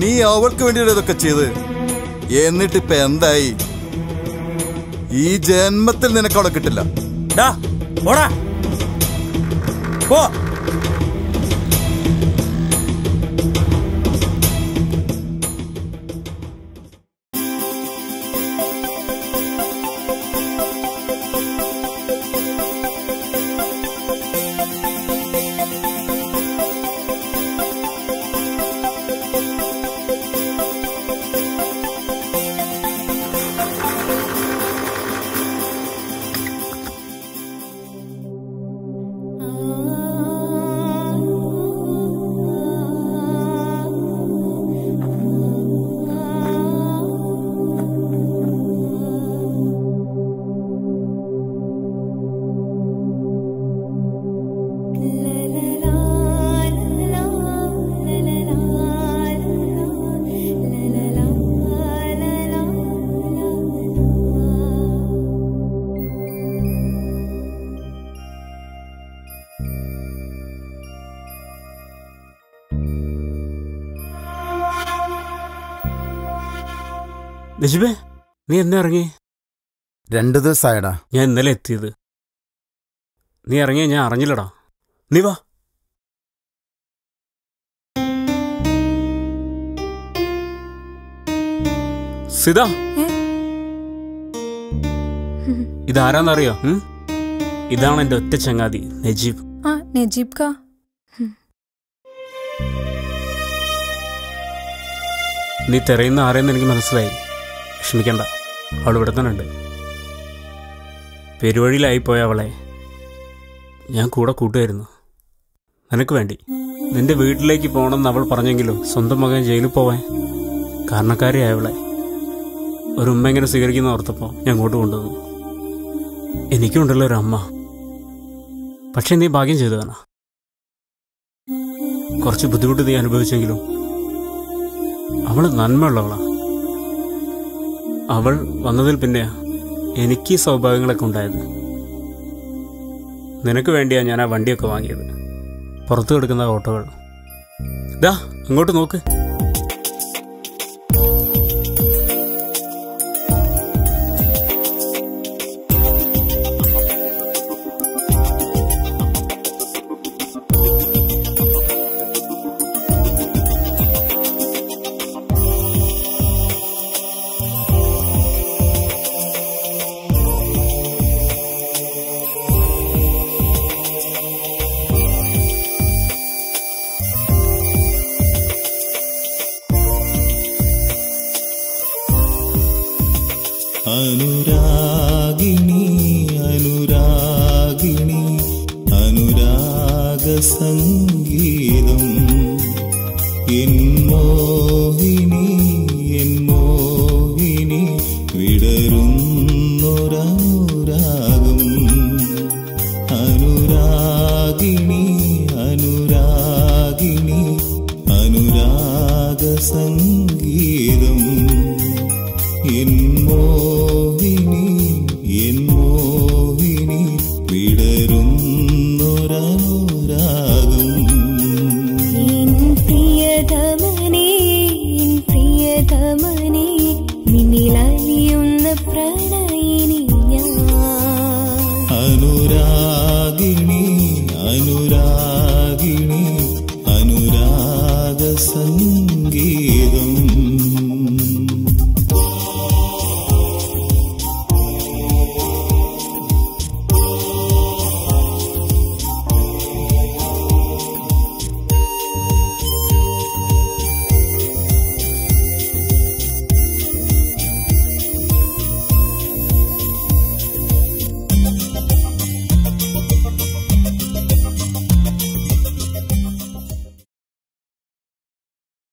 Speaker 2: നീ അവൾക്ക് വേണ്ടിയിട്ട് ഇതൊക്കെ ചെയ്ത്. എന്നിട്ട് ഇപ്പൊ എന്തായി? ഈ ജന്മത്തിൽ നിനക്ക് അവളെ കിട്ടില്ല.
Speaker 11: ഓടാ പോ.
Speaker 16: നജിബേ നീ എന്നാ ഇറങ്ങി?
Speaker 3: രണ്ടു ദിവസമായടാ
Speaker 16: ഞാൻ ഇന്നലെ എത്തിയത്. നീ ഇറങ്ങിയ ഞാൻ അറിഞ്ഞില്ലടാ. നീ വാ. സിത. ഇതാരാന്നറിയോ? ഇതാണ് എന്റെ ഒറ്റ ചങ്ങാതി നജീബ്.
Speaker 25: ആ നജീബ് കാ.
Speaker 16: നീ തെരയുന്ന ആരെയെന്ന് എനിക്ക് മനസ്സിലായി. വിഷമിക്കണ്ട. അവൾ ഇവിടെ തന്നെ ഉണ്ട്. പെരുവഴിയിലായിപ്പോയ അവളെ ഞാൻ കൂടെ കൂട്ടുമായിരുന്നു. നിനക്ക് വേണ്ടി. നിന്റെ വീട്ടിലേക്ക് പോകണമെന്ന് അവൾ പറഞ്ഞെങ്കിലും സ്വന്തം മകൻ ജയിലിൽ പോവാൻ കാരണക്കാരിയായ അവളെ ഒരു ഉമ്മ ഇങ്ങനെ സ്വീകരിക്കുന്ന ഓർത്തപ്പോൾ ഞാൻ അങ്ങോട്ട് കൊണ്ടുവന്നു. എനിക്കുണ്ടല്ലോ ഒരു അമ്മ. പക്ഷെ നീ ഭാഗ്യം ചെയ്തതാണ്. കുറച്ച് ബുദ്ധിമുട്ട് നീ അനുഭവിച്ചെങ്കിലും അവൾ നന്മയുള്ളവളാ. അവൾ വന്നതിൽ പിന്നെ എനിക്ക് ഈ സൗഭാഗ്യങ്ങളൊക്കെ ഉണ്ടായത്. നിനക്ക് വേണ്ടിയാണ് ഞാൻ ആ വണ്ടിയൊക്കെ വാങ്ങിയത്. പുറത്തു കിടക്കുന്ന ഓട്ടോകൾ. ദാ അങ്ങോട്ട് നോക്ക്.